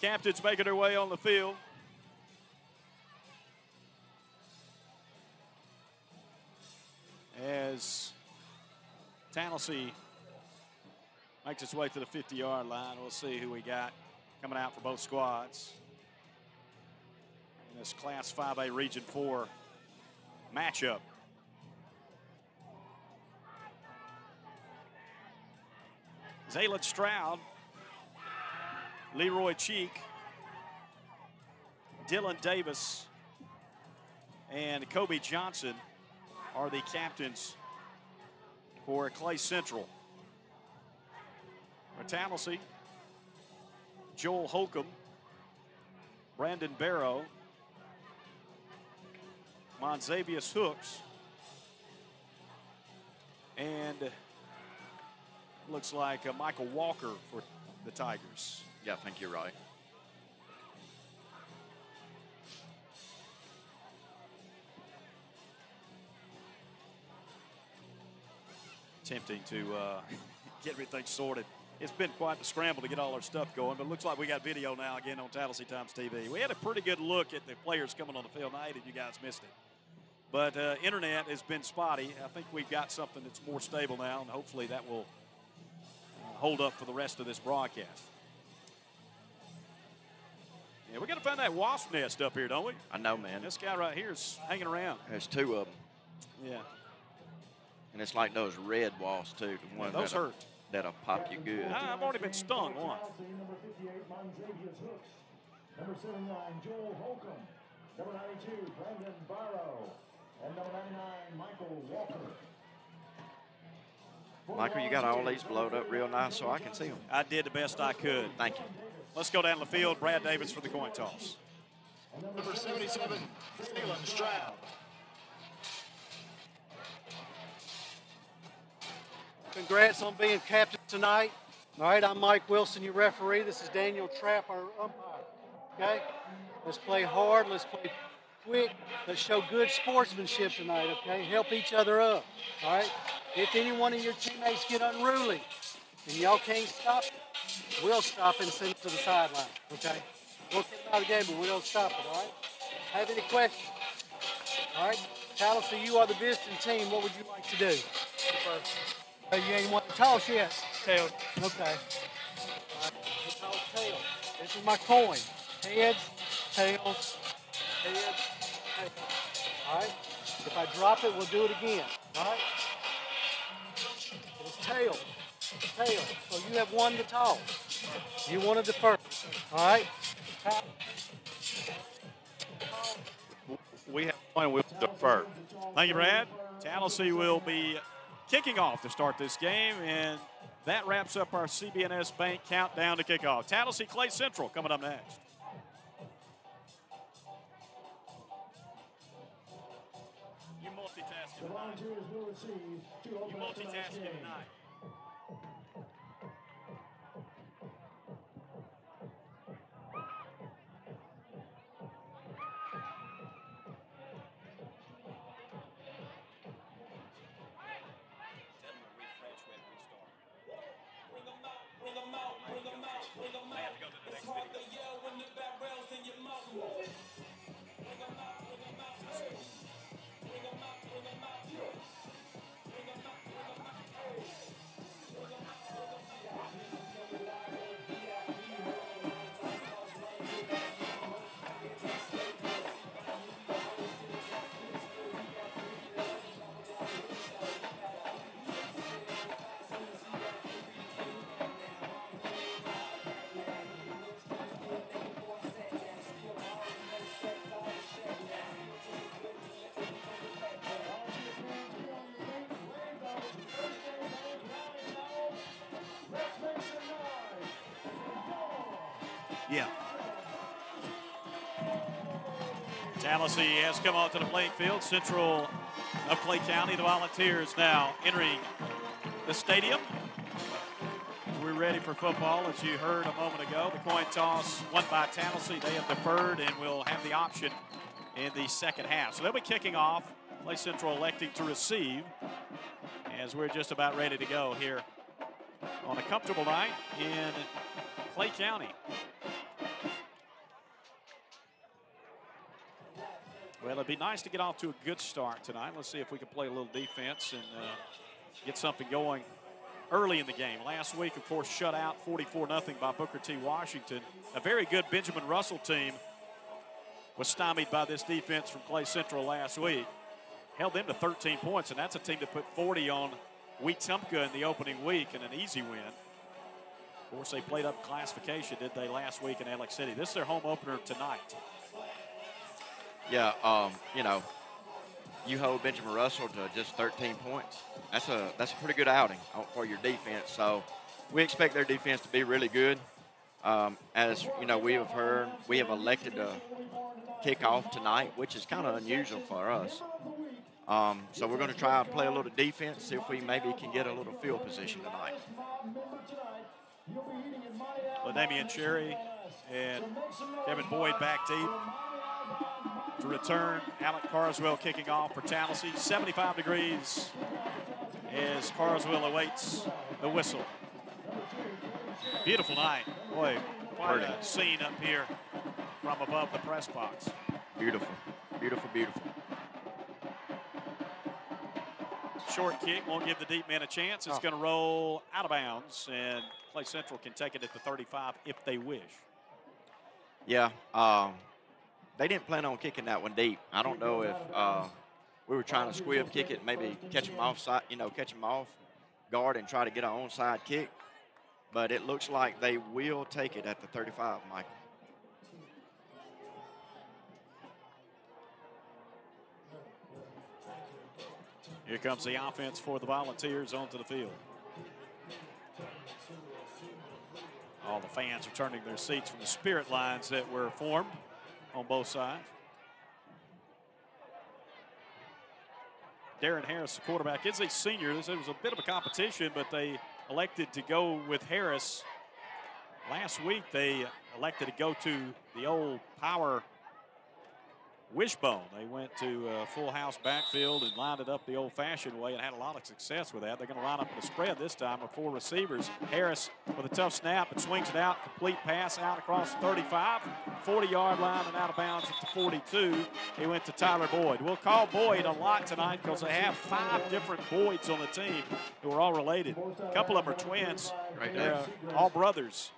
captains making their way on the field. As Tallassee makes its way to the 50 yard line, we'll see who we got coming out for both squads in this Class 5A Region 4 matchup. Zaylen Stroud, Leroy Cheek, Dylan Davis, and Kobe Johnson are the captains for Clay Central. Tallassee, Joel Holcomb, Brandon Barrow, Monzavius Hooks, and looks like uh, Michael Walker for the Tigers. Yeah, thank you're right. Attempting to uh, get everything sorted. It's been quite the scramble to get all our stuff going, but it looks like we got video now again on Tallassee Times TV. We had a pretty good look at the players coming on the field and you guys missed it. But uh, internet has been spotty. I think we've got something that's more stable now, and hopefully that will uh, hold up for the rest of this broadcast. Yeah, we got to find that wasp nest up here, don't we? I know, man. This guy right here is hanging around. There's two of them. Yeah. And it's like those red wasps, too. The one yeah, those that'll, hurt. That'll pop you good. I've already been stung once. Number 58, Monzavius Hooks. Number 79, Joel Holcomb. Number 92, Brandon Barrow. And number 99, Michael Walker. Michael, you got all these blowed up real nice so I can see them. I did the best I could. Thank you. Let's go down the field. Brad Davis for the coin toss. Number 77, Zaylen Stroud. Congrats on being captain tonight. All right, I'm Mike Wilson, your referee. This is Daniel Trapp, our umpire. Okay? Let's play hard. Let's play quick. Let's show good sportsmanship tonight, okay? Help each other up. All right? If any one of your teammates get unruly and y'all can't stop we'll stop and send it to the sideline, okay? We'll get out of the game, but we don't stop it, all right? Have any questions? All right? Tallassee, you are the visiting team. What would you like to do? First. Uh, you ain't want to toss yet? Tail. Okay. All right. Tail. This is my coin. Heads, tails, heads, tails. All right? If I drop it, we'll do it again. All right? It's tail. Tail. So you have one to toss. You wanted the first. All right? We have one with the first. Thank you, Brad. Tallassee will be kicking off to start this game, and that wraps up our CB&S Bank countdown to kickoff. Tallassee Clay Central coming up next. You multitasking tonight. You multitasking tonight. Yeah. Tallassee has come onto the playing field. Central of Clay County, the Volunteers now entering the stadium. We're ready for football, as you heard a moment ago. The coin toss won by Tallassee. They have deferred and will have the option in the second half. So they'll be kicking off. Clay Central electing to receive as we're just about ready to go here on a comfortable night in Clay County. Well, it'd be nice to get off to a good start tonight. Let's see if we can play a little defense and uh, get something going early in the game. Last week, of course, shut out 44 0 by Booker T. Washington. A very good Benjamin Russell team was stymied by this defense from Clay Central last week. Held them to 13 points, and that's a team that put 40 on Wetumpka in the opening week and an easy win. Of course, they played up classification, did they, last week in Alex City. This is their home opener tonight. Yeah, um, you know, you hold Benjamin Russell to just 13 points. That's a that's a pretty good outing for your defense. So we expect their defense to be really good. Um, as you know, we have heard we have elected to kick off tonight, which is kind of unusual for us. Um, so we're going to try and play a little defense, see if we maybe can get a little field position tonight. LaDamian Cherry and Kevin Boyd back deep to return. Alec Carswell kicking off for Tallassee. 75 degrees as Carswell awaits the whistle. Beautiful night. Boy, quite a scene up here from above the press box. Beautiful, beautiful, beautiful. Short kick won't give the deep man a chance. It's Oh. going to roll out of bounds, and Clay Central can take it at the 35 if they wish. Yeah, um, they didn't plan on kicking that one deep. I don't know if uh, we were trying to squib kick it, maybe catch them off side, you know, catch them off guard and try to get an onside kick. But it looks like they will take it at the 35, Michael. Here comes the offense for the Volunteers onto the field. All the fans are turning their seats from the spirit lines that were formed on both sides. Darren Harris, the quarterback, is a senior. This was a bit of a competition, but they elected to go with Harris. Last week, they elected to go to the old power wishbone. They went to a full house backfield and lined it up the old fashioned way and had a lot of success with that. They're going to line up in a spread this time with four receivers. Harris with a tough snap and swings it out. Complete pass out across the 35, 40 yard line and out of bounds at the 42. He went to Tyler Boyd. We'll call Boyd a lot tonight because they have five different Boyds on the team who are all related. A couple of them are twins. Right They're there. uh, all brothers.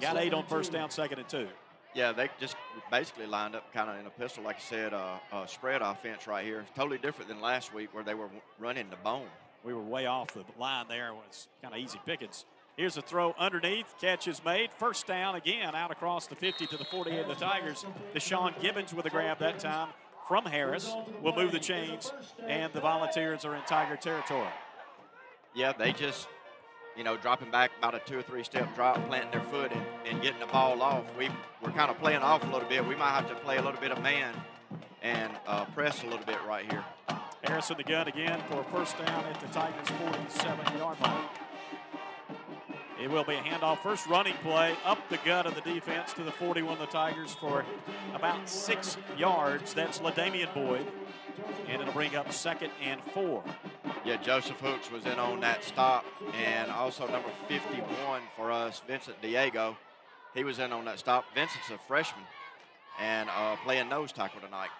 Got eight on first down, second and two. Yeah, they just basically lined up kind of in a pistol, like I said, uh, uh, spread offense right here. Totally different than last week where they were running the bone. We were way off the line there. It was kind of easy pickings. Here's a throw underneath. Catch is made. First down again out across the 50 to the 48 of the Tigers. Deshaun Gibbons with a grab that time from Harris. Will move the chains, and the Volunteers are in Tiger territory. Yeah, they just, you know, dropping back about a two or three step drop, planting their foot and, and getting the ball off. We, we're kind of playing off a little bit. We might have to play a little bit of man and uh, press a little bit right here. Harris in the gun again for a first down at the Tigers' 47 yard line. It will be a handoff. First running play up the gut of the defense to the 41 of the Tigers for about six yards. That's LaDamian Boyd. And it'll bring up second and four. Yeah, Joseph Hooks was in on that stop, and also number 51 for us, Vincent Diego. He was in on that stop. Vincent's a freshman and uh, playing nose tackle tonight.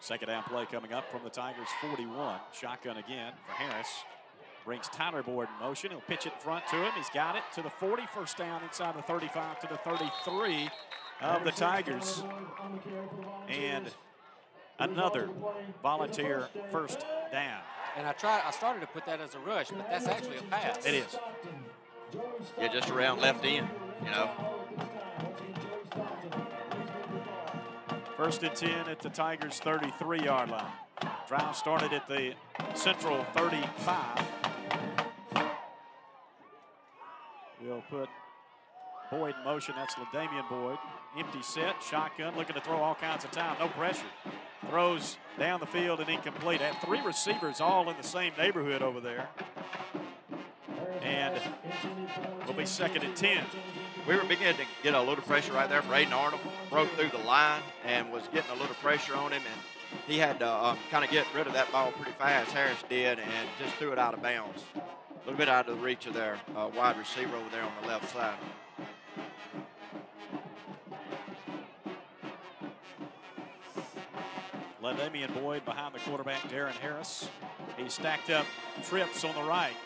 Second down play coming up from the Tigers 41. Shotgun again for Harris. Brings Tyler Boyd in motion. He'll pitch it in front to him. He's got it to the 40. First down inside the 35 to the 33 of the Tigers. And another volunteer first down. And I tried. I started to put that as a rush, but that's actually a pass. It is. Yeah, just around left end, you know. First and 10 at the Tigers' 33 yard line. Drive started at the Central 35. We'll put Boyd in motion. That's LaDamian Boyd. Empty set, shotgun, looking to throw all kinds of time. No pressure. Throws down the field and incomplete. Had three receivers all in the same neighborhood over there. And we'll be second and 10. We were beginning to get a little pressure right there. Braden Arnold broke through the line and was getting a little pressure on him, and he had to um, kind of get rid of that ball pretty fast. Harris did, and just threw it out of bounds. A little bit out of the reach of their uh, wide receiver over there on the left side. LaDamian Boyd behind the quarterback, Darren Harris. He stacked up trips on the right.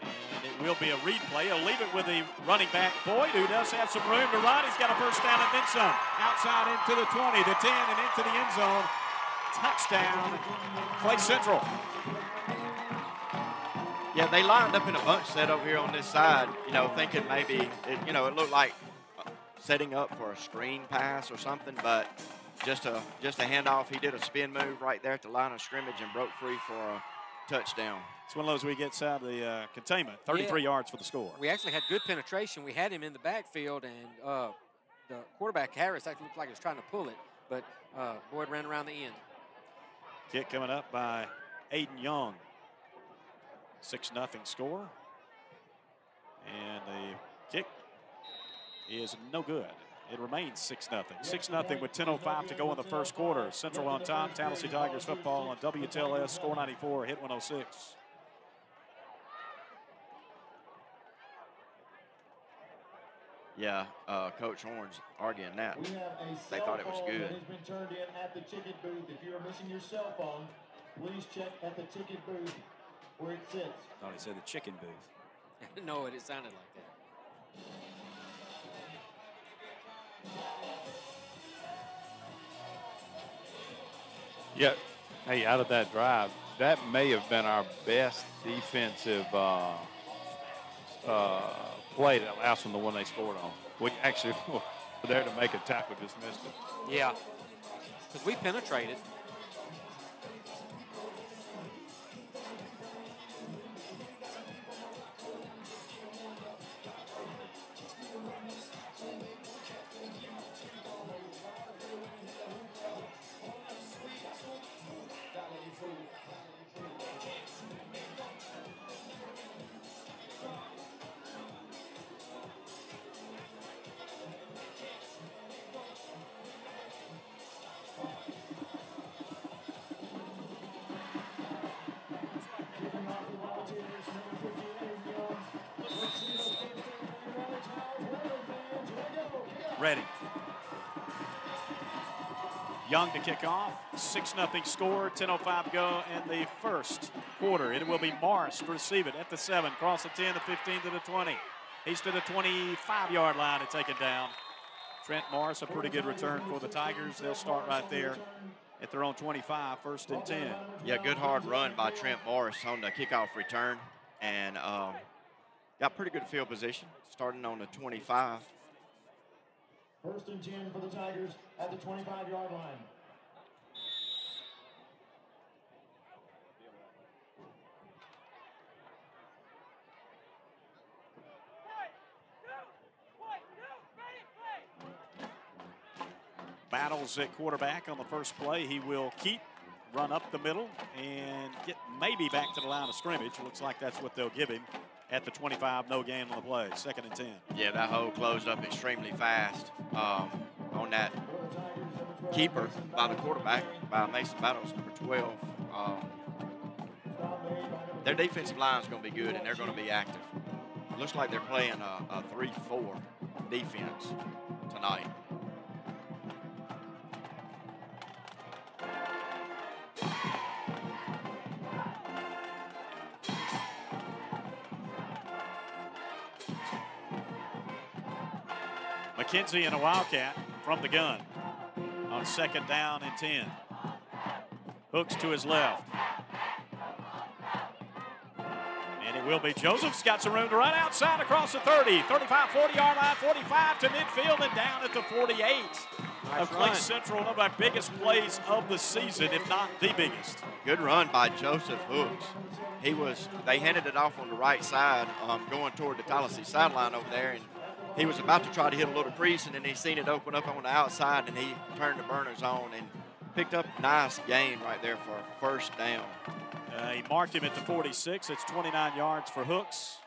And it will be a read play. He'll leave it with the running back, Boyd, who does have some room to run. He's got a first down and then some. Outside into the 20, the 10, and into the end zone. Touchdown, Clay Central. Yeah, they lined up in a bunch set over here on this side, you know, thinking maybe, it, you know, it looked like setting up for a screen pass or something, but just a just a handoff. He did a spin move right there at the line of scrimmage and broke free for a touchdown. It's one of those we gets out of the uh, containment. 33 Yeah. yards for the score. We actually had good penetration. We had him in the backfield, and uh, the quarterback Harris actually looked like he was trying to pull it, but uh, Boyd ran around the end. Kick coming up by Aiden Young. 6 nothing score. And the kick is no good. It remains 6 nothing. 6 nothing with 10.05 to go in the first quarter. Central on top. Tallassee Tigers football on WTLS score 94, hit 106. Yeah, uh, Coach Horns arguing that. We have a They thought it was good. has been turned in at the ticket booth. If you are missing your cell phone, please check at the ticket booth where it sits. Thought he said the chicken booth. no, it, it sounded like that. Yeah. Hey, out of that drive, that may have been our best defensive uh, uh, play that last one, the one they scored on. We actually were there to make a tackle, just missed it. Yeah, because we penetrated. Young to kick off. 6 0 score. 10.05 to go in the first quarter. It will be Morris to receive it at the 7, cross the 10, the 15 to the 20. He's to the 25 yard line and it down. Trent Morris, a pretty good return for the Tigers. They'll start right there at their own 25, first and 10. Yeah, good hard run by Trent Morris on the kickoff return, and um, got pretty good field position, starting on the 25. First and 10 for the Tigers at the 25 yard line. Battles at quarterback on the first play. He will keep, run up the middle, and get maybe back to the line of scrimmage. Looks like that's what they'll give him at the 25. No gain on the play. Second and 10. Yeah, that hole closed up extremely fast um, on that For the Tigers, number 12, keeper by the quarterback, by Mason Battles, number 12. Um, their defensive line is going to be good, and they're going to be active. Looks like they're playing a, a 3-4 defense tonight. McKenzie and a Wildcat from the gun on second down and 10. Hooks to his left. And it will be Joseph's got some room to run outside across the 30, 35, 40 yard line, 45 to midfield and down at the 48 of Clay. Central. One of our biggest plays of the season, if not the biggest. Good run by Joseph Hooks. He was, they handed it off on the right side, um, going toward the Tallassee sideline over there, and he was about to try to hit a little crease, and then he seen it open up on the outside, and he turned the burners on and picked up a nice gain right there for first down. Uh, he marked him at the 46. It's 29 yards for Hooks.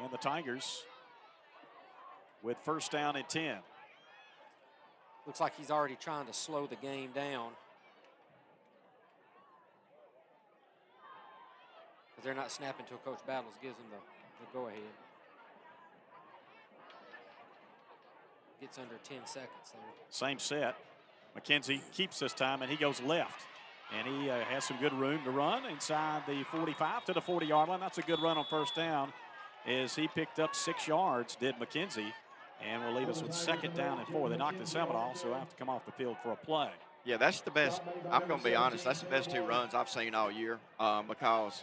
And the Tigers with first down and 10. Looks like he's already trying to slow the game down. Because they're not snapping until Coach Battles gives them the, the go gets under 10 seconds there. Same set. McKenzie keeps this time, and he goes left. And he uh, has some good room to run inside the 45 to the 40 yard line. That's a good run on first down. As he picked up six yards, did McKenzie, and will leave us with second down and four. They knocked the helmet off, so he'll have to come off the field for a play. Yeah, that's the best. I'm going to be honest. That's the best two runs I've seen all year um, because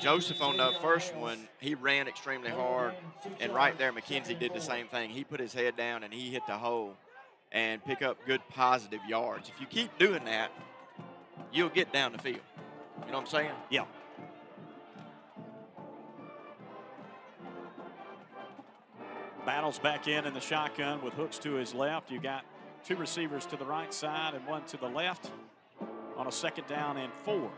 Joseph on the first one, he ran extremely hard, and right there, McKenzie did the same thing. He put his head down and he hit the hole and pick up good positive yards. If you keep doing that, you'll get down the field. You know what I'm saying? Yeah. Battles back in in the shotgun with hooks to his left. You got two receivers to the right side and one to the left on a second down and four.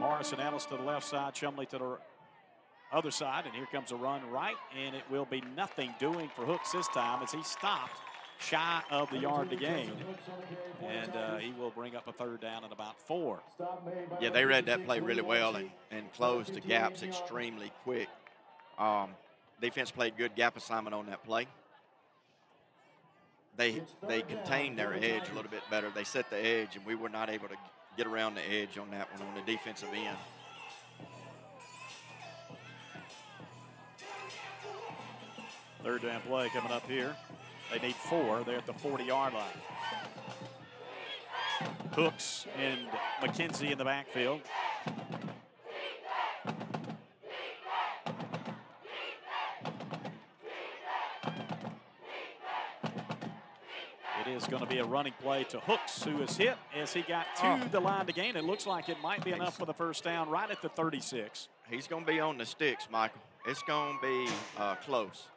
Morris and Ellis to the left side, Chumley to the other side, and here comes a run right, and it will be nothing doing for Hooks this time as he stopped shy of the yard to gain. And uh, he will bring up a third down at about four. Yeah, they read that play really well and, and closed the gaps extremely quick. Um, defense played good gap assignment on that play. They they contained their edge a little bit better. They set the edge, and we were not able to get around the edge on that one on the defensive end. Third down play coming up here. They need four. They're at the 40 yard line. Hooks and McKenzie in the backfield. Is going to be a running play to Hooks, who is hit as he got to Oh. the line to gain. It looks like it might be enough for the first down right at the 36. He's going to be on the sticks, Michael. It's going to be uh, close.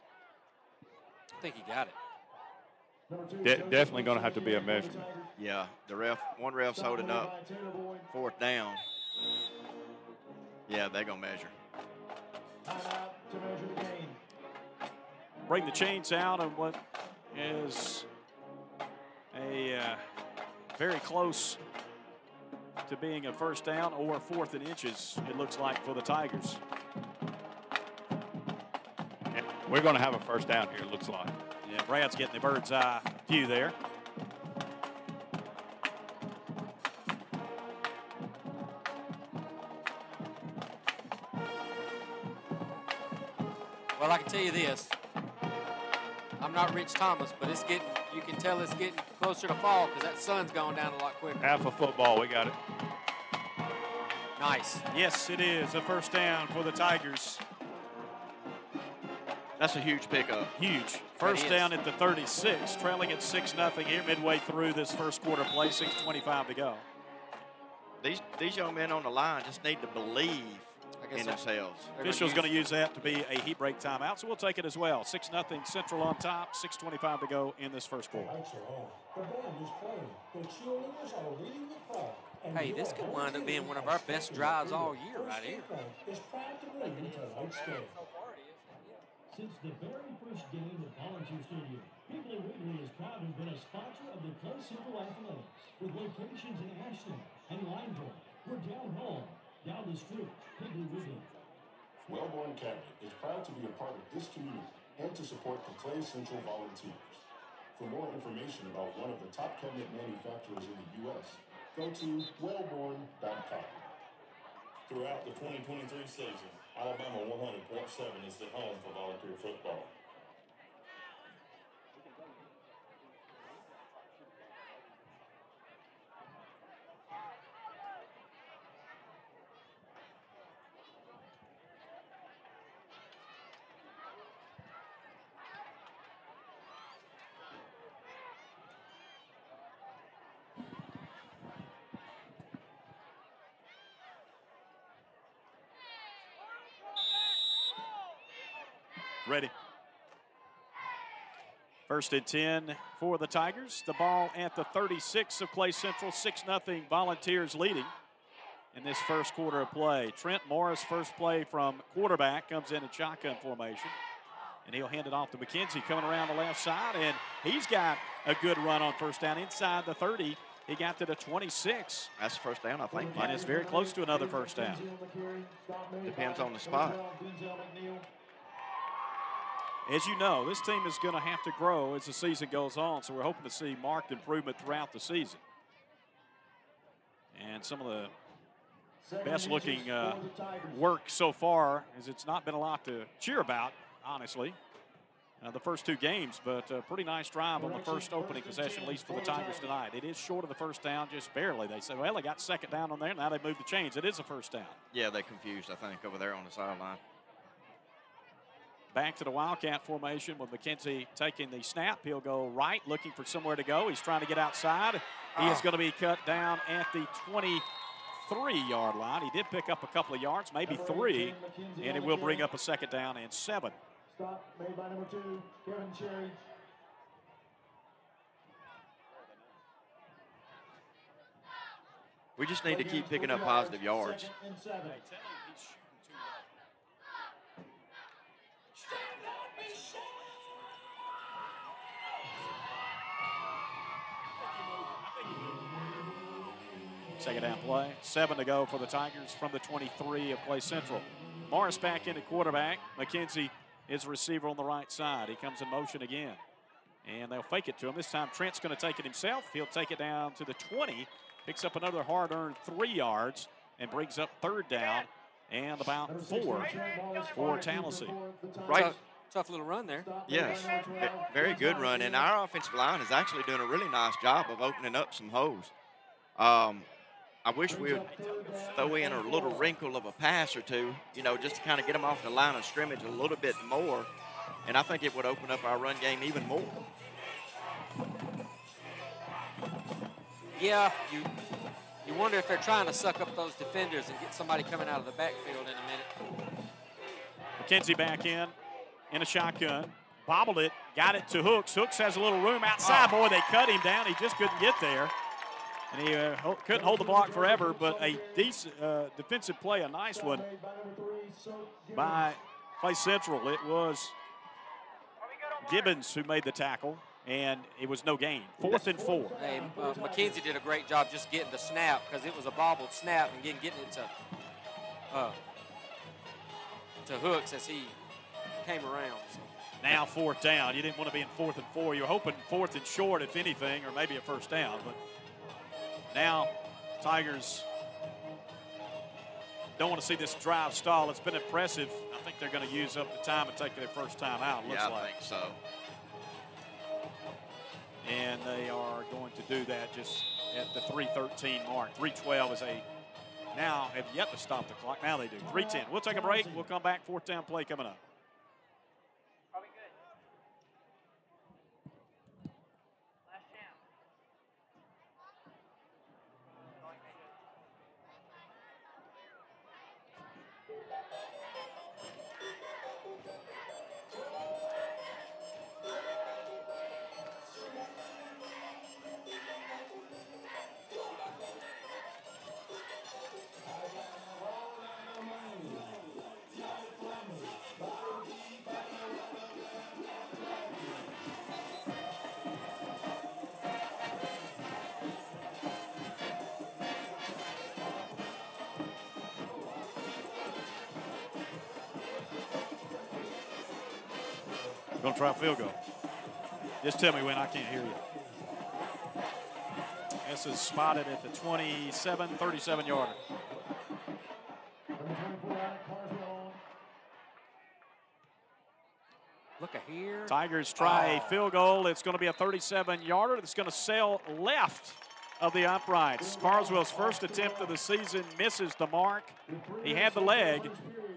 I think he got it. De- definitely going to have to be a measurement. Yeah, the ref, one ref's holding up fourth down. Yeah, they're going to measure. bring the chains out and what is a uh, very close to being a first down or fourth and inches, it looks like, for the Tigers. We're going to have a first down here, it looks like. Yeah, Brad's getting the bird's eye view there. Well, I can tell you this. I'm not Rich Thomas, but it's getting, you can tell it's getting closer to fall because that sun's going down a lot quicker. Half a football, we got it. Nice. Yes, it is a first down for the Tigers. That's a huge pickup. Huge. First down at the 36, trailing at 6 0 here midway through this first quarter play, 6.25 to go. These these young men on the line just need to believe I guess in they're- themselves. they're Official's going to use that to be a heat break timeout, so we'll take it as well. 6 0 Central on top, 6.25 to go in this first quarter. Lights are on. The band is playing. The cheerleaders are leading the crowd. And Hey, this could wind up being one of our best drives all year right here. proud to bring you tonight's. Since the very first game at Volunteer Stadium, Piggly Wiggly has proudly been a sponsor of the Clay Central Athletics, with locations in Ashland and Lineville. We're down home, down the street. Wellborn Cabinet is proud to be a part of this community and to support the Clay Central Volunteers. For more information about one of the top cabinet manufacturers in the U.S., go to wellborn.com. Throughout the 2023 season, Alabama 100.7 is the home for volunteer football. Ready. First and 10 for the Tigers. The ball at the 36 of Clay Central. 6 0 Volunteers leading in this first quarter of play. Trent Morris, first play from quarterback, comes in in shotgun formation. And he'll hand it off to McKenzie coming around the left side. And he's got a good run on first down inside the 30. He got to the 26. That's the first down, I think. And it's very close to another first down. Depends on the spot. As you know, this team is going to have to grow as the season goes on, so we're hoping to see marked improvement throughout the season. And some of the best looking uh, work so far is it's not been a lot to cheer about, honestly. Uh, the first two games, but a pretty nice drive on the first opening possession, at least for the Tigers tonight. It is short of the first down, just barely. They said, well, they got second down on there. Now they moved the chains. It is a first down. Yeah, they confused, I think, over there on the sideline. Back to the Wildcat formation with McKenzie taking the snap. He'll go right, looking for somewhere to go. He's trying to get outside. He is ah. going to be cut down at the 23 yard line. He did pick up a couple of yards, maybe three, and it will bring up a second down and seven. Stop made by number two, Kevin Cherry. We just need to keep picking up positive yards. Second and down play. Seven to go for the Tigers from the 23 of Clay Central. Morris back into quarterback. McKenzie is a receiver on the right side. He comes in motion again. And they'll fake it to him. This time Trent's going to take it himself. He'll take it down to the 20. Picks up another hard earned three yards and brings up third down and about four for wide Tallassee. for the Tigers. Right. Tough, tough little run there. Yes, by number ve- 12, very good run, and our offensive line is actually doing a really nice job of opening up some holes. Um, I wish we would throw in a little wrinkle of a pass or two, you know, just to kind of get them off the line of scrimmage a little bit more, and I think it would open up our run game even more. Yeah, you you wonder if they're trying to suck up those defenders and get somebody coming out of the backfield in a minute. McKenzie back in, in a shotgun. Bobbled it, got it to Hooks. Hooks has a little room outside. Oh. Boy, they cut him down. He just couldn't get there. And he uh, couldn't hold the block forever, but a decent uh, defensive play, a nice one by number three, so Gibbons. by Clay Central. It was Gibbons who made the tackle, and it was no gain. Fourth and four. Hey, uh, McKenzie did a great job just getting the snap because it was a bobbled snap and getting, getting it to uh, to Hooks as he came around. So. Now fourth down. You didn't want to be in fourth and four. You were hoping fourth and short, if anything, or maybe a first down. But now Tigers don't want to see this drive stall. It's been impressive. I think they're going to use up the time and take their first time out. Looks yeah, I like, think so. and they are going to do that just at the 3:13 mark. 3:12 is a now have yet to stop the clock. Now they do. 3:10. We'll take a break. We'll come back. Fourth down play coming up. Going to try a field goal. Just tell me when I can't hear you. This is spotted at the 27, 37 yarder. Number 24, Alec Carswell. Look at here. Tigers try a oh. field goal. It's going to be a 37 yarder that's going to sail left of the uprights. Carswell's first attempt of the season misses the mark. He had the leg,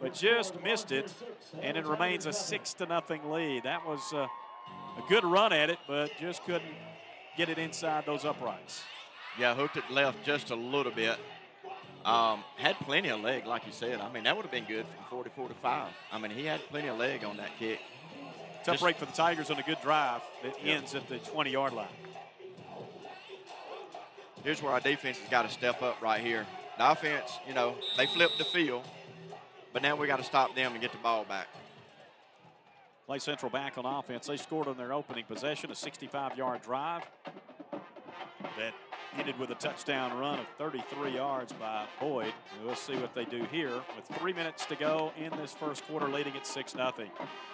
but just missed it, and it remains a six to nothing lead. That was uh, a good run at it, but just couldn't get it inside those uprights. Yeah, hooked it left just a little bit. Um, had plenty of leg, like you said. I mean, that would have been good from 44 to 5. I mean, he had plenty of leg on that kick. Tough Just- break for the Tigers on a good drive that ends at the 20 yard line. Here's where our defense has got to step up right here. The offense, you know, they flipped the field, but now we got to stop them and get the ball back. Clay Central back on offense. They scored on their opening possession, a 65 yard drive that ended with a touchdown run of 33 yards by Boyd. We'll see what they do here with three minutes to go in this first quarter, leading at 6 0.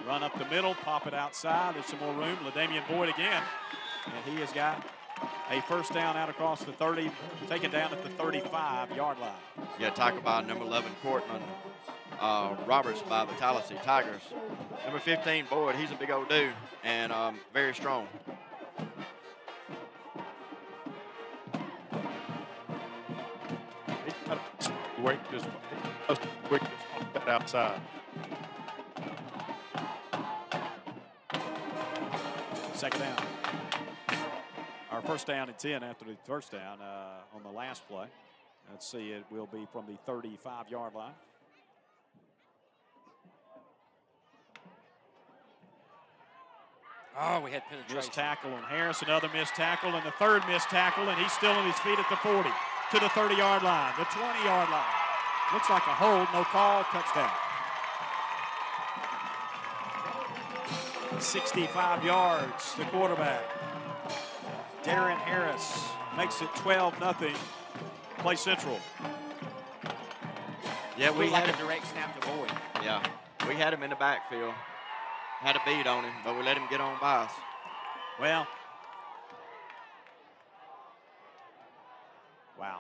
Run up the middle, pop it outside. There's some more room. LaDamian Boyd again. And he has got a first down out across the 30, taken down at the 35 yard line. Yeah, talk about number 11, Cortland uh, Roberts by the Tallassee Tigers. Number 15, Boyd, he's a big old dude and um, very strong. Wait, just quick, just pump that outside. Second down. Our first down and 10 after the first down uh, on the last play. Let's see, it will be from the 35 yard line. Oh, we had penetration. Missed tackle on Harris, another missed tackle, and the third missed tackle, and he's still on his feet at the 40 to the 30 yard line, the 20 yard line. Looks like a hold, no call, touchdown. 65 yards, the quarterback. Darren Harris makes it 12 0. Clay Central. Yeah, we Looked like had a him. direct snap to Boyd. Yeah, we had him in the backfield. Had a beat on him, but we let him get on by us. Well, wow.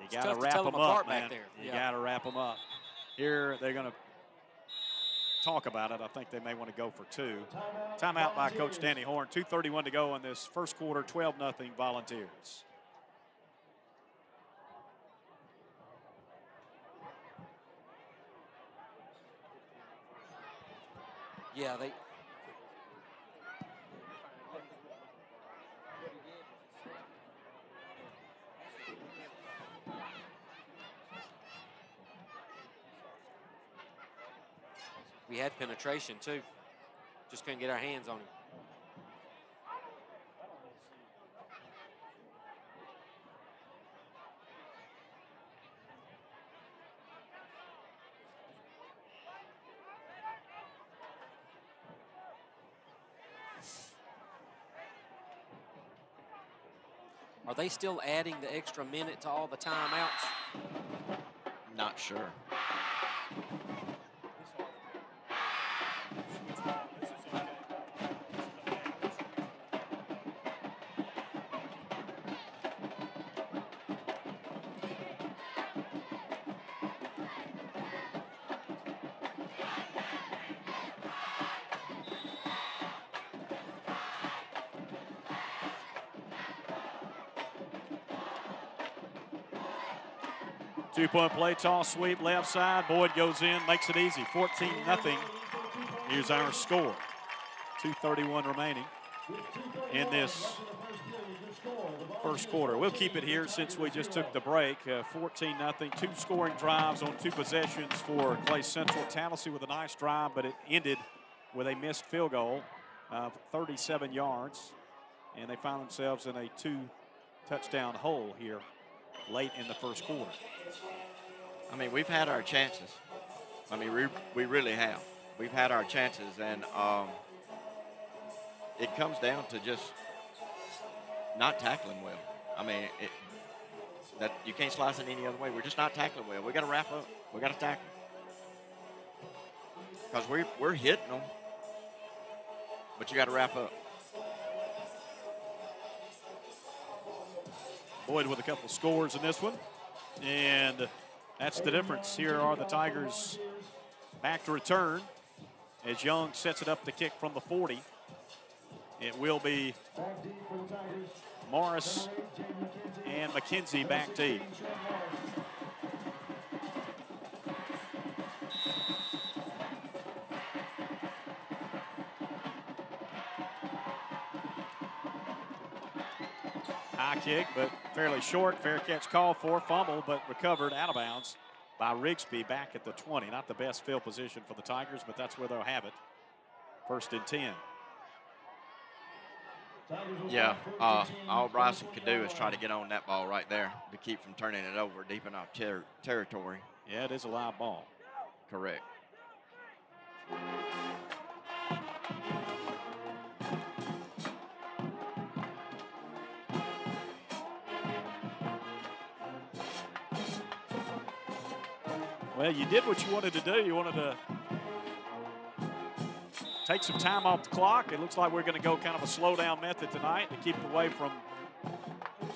You got to wrap tell them 'em up, apart back man. there. You Yeah. got to wrap them up. Here they're going to talk about it. I think they may want to go for two. Timeout by Coach Danny Horn. 2:31 to go in this first quarter. 12 nothing Volunteers. Yeah, they. We had penetration too. Just couldn't get our hands on him. They still adding the extra minute to all the timeouts? Not sure. Two point play, toss sweep, left side. Boyd goes in, makes it easy. 14 0. Here's our score. 231 remaining in this first quarter. We'll keep it here since we just took the break. Uh, 14 nothing. Two scoring drives on two possessions for Clay Central. Tallassee with a nice drive, but it ended with a missed field goal of 37 yards. And they found themselves in a two touchdown hole here late in the first quarter. I mean, we've had our chances. I mean, we, we really have. We've had our chances, and um, it comes down to just not tackling well. I mean, it, that you can't slice it any other way. We're just not tackling well. We got to wrap up. We got to tackle because we're we're hitting them, but you got to wrap up. With a couple scores in this one. And that's the difference. Here are the Tigers back to return as Young sets it up to kick from the 40. It will be Morris and McKenzie back deep. Kick, but fairly short. Fair catch call for fumble, but recovered out of bounds by Rigsby back at the 20. Not the best field position for the Tigers, but that's where they'll have it. First and 10. Yeah, uh, all Bryson could do is try to get on that ball right there to keep from turning it over deep in our ter- territory. Yeah, it is a live ball. Correct. Well, you did what you wanted to do. You wanted to take some time off the clock. It looks like we're going to go kind of a slow down method tonight to keep away from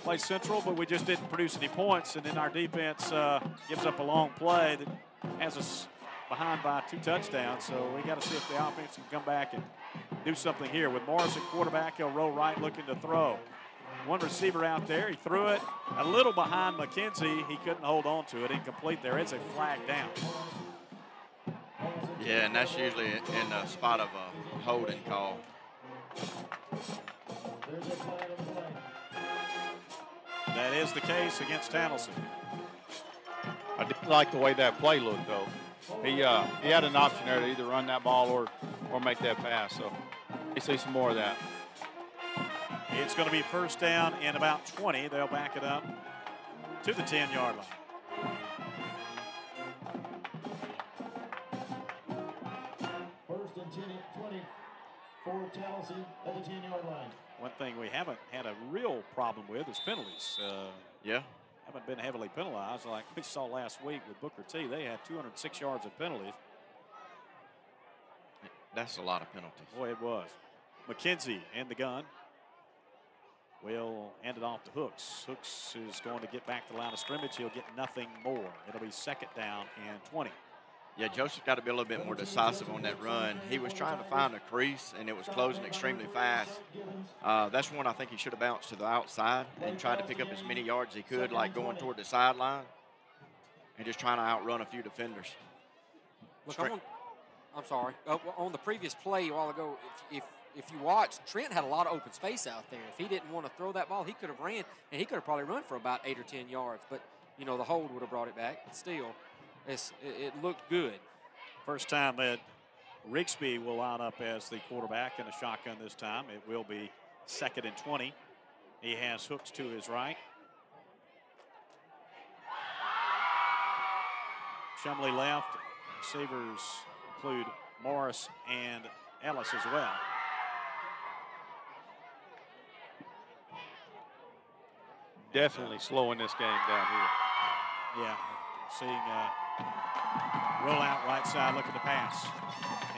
Clay Central, but we just didn't produce any points. And then our defense uh, gives up a long play that has us behind by two touchdowns. So we got to see if the offense can come back and do something here. With Morris at quarterback, he'll roll right looking to throw. One receiver out there, he threw it a little behind McKenzie. He couldn't hold on to it. Incomplete there. It's a flag down. Yeah, and that's usually in the spot of a holding call. There's a flag on the play. That is the case against Tannelson. I did like the way that play looked, though. He uh, he had an option there to either run that ball or or make that pass. So you see some more of that. It's going to be first down in about 20. They'll back it up to the 10 yard line. First and 10, 20 for Tallassee at the 10 yard line. One thing we haven't had a real problem with is penalties. Uh, Yeah. haven't been heavily penalized like we saw last week with Booker T. They had 206 yards of penalties. That's a lot of penalties. Boy, it was. McKenzie and the gun will hand it off to Hooks. Hooks is going to get back to the line of scrimmage. He'll get nothing more. It'll be second down and 20. Yeah, Joseph got to be a little bit more decisive on that run. He was trying to find a crease, and it was closing extremely fast. Uh, that's one I think he should have bounced to the outside and tried to pick up as many yards as he could, like going toward the sideline and just trying to outrun a few defenders. Look, Straight- I'm, on, I'm sorry. Uh, on the previous play a while ago, if, if if you watch, Trent had a lot of open space out there. If he didn't want to throw that ball, he could have ran, and he could have probably run for about eight or ten yards. But you know, the hold would have brought it back. But still, it, it looked good. First time that Rigsby will line up as the quarterback in a shotgun this time. It will be second and 20. He has Hooks to his right. Shumley left. Receivers include Morris and Ellis as well. Definitely slowing this game down here. Yeah, seeing uh, roll out right side, looking to pass.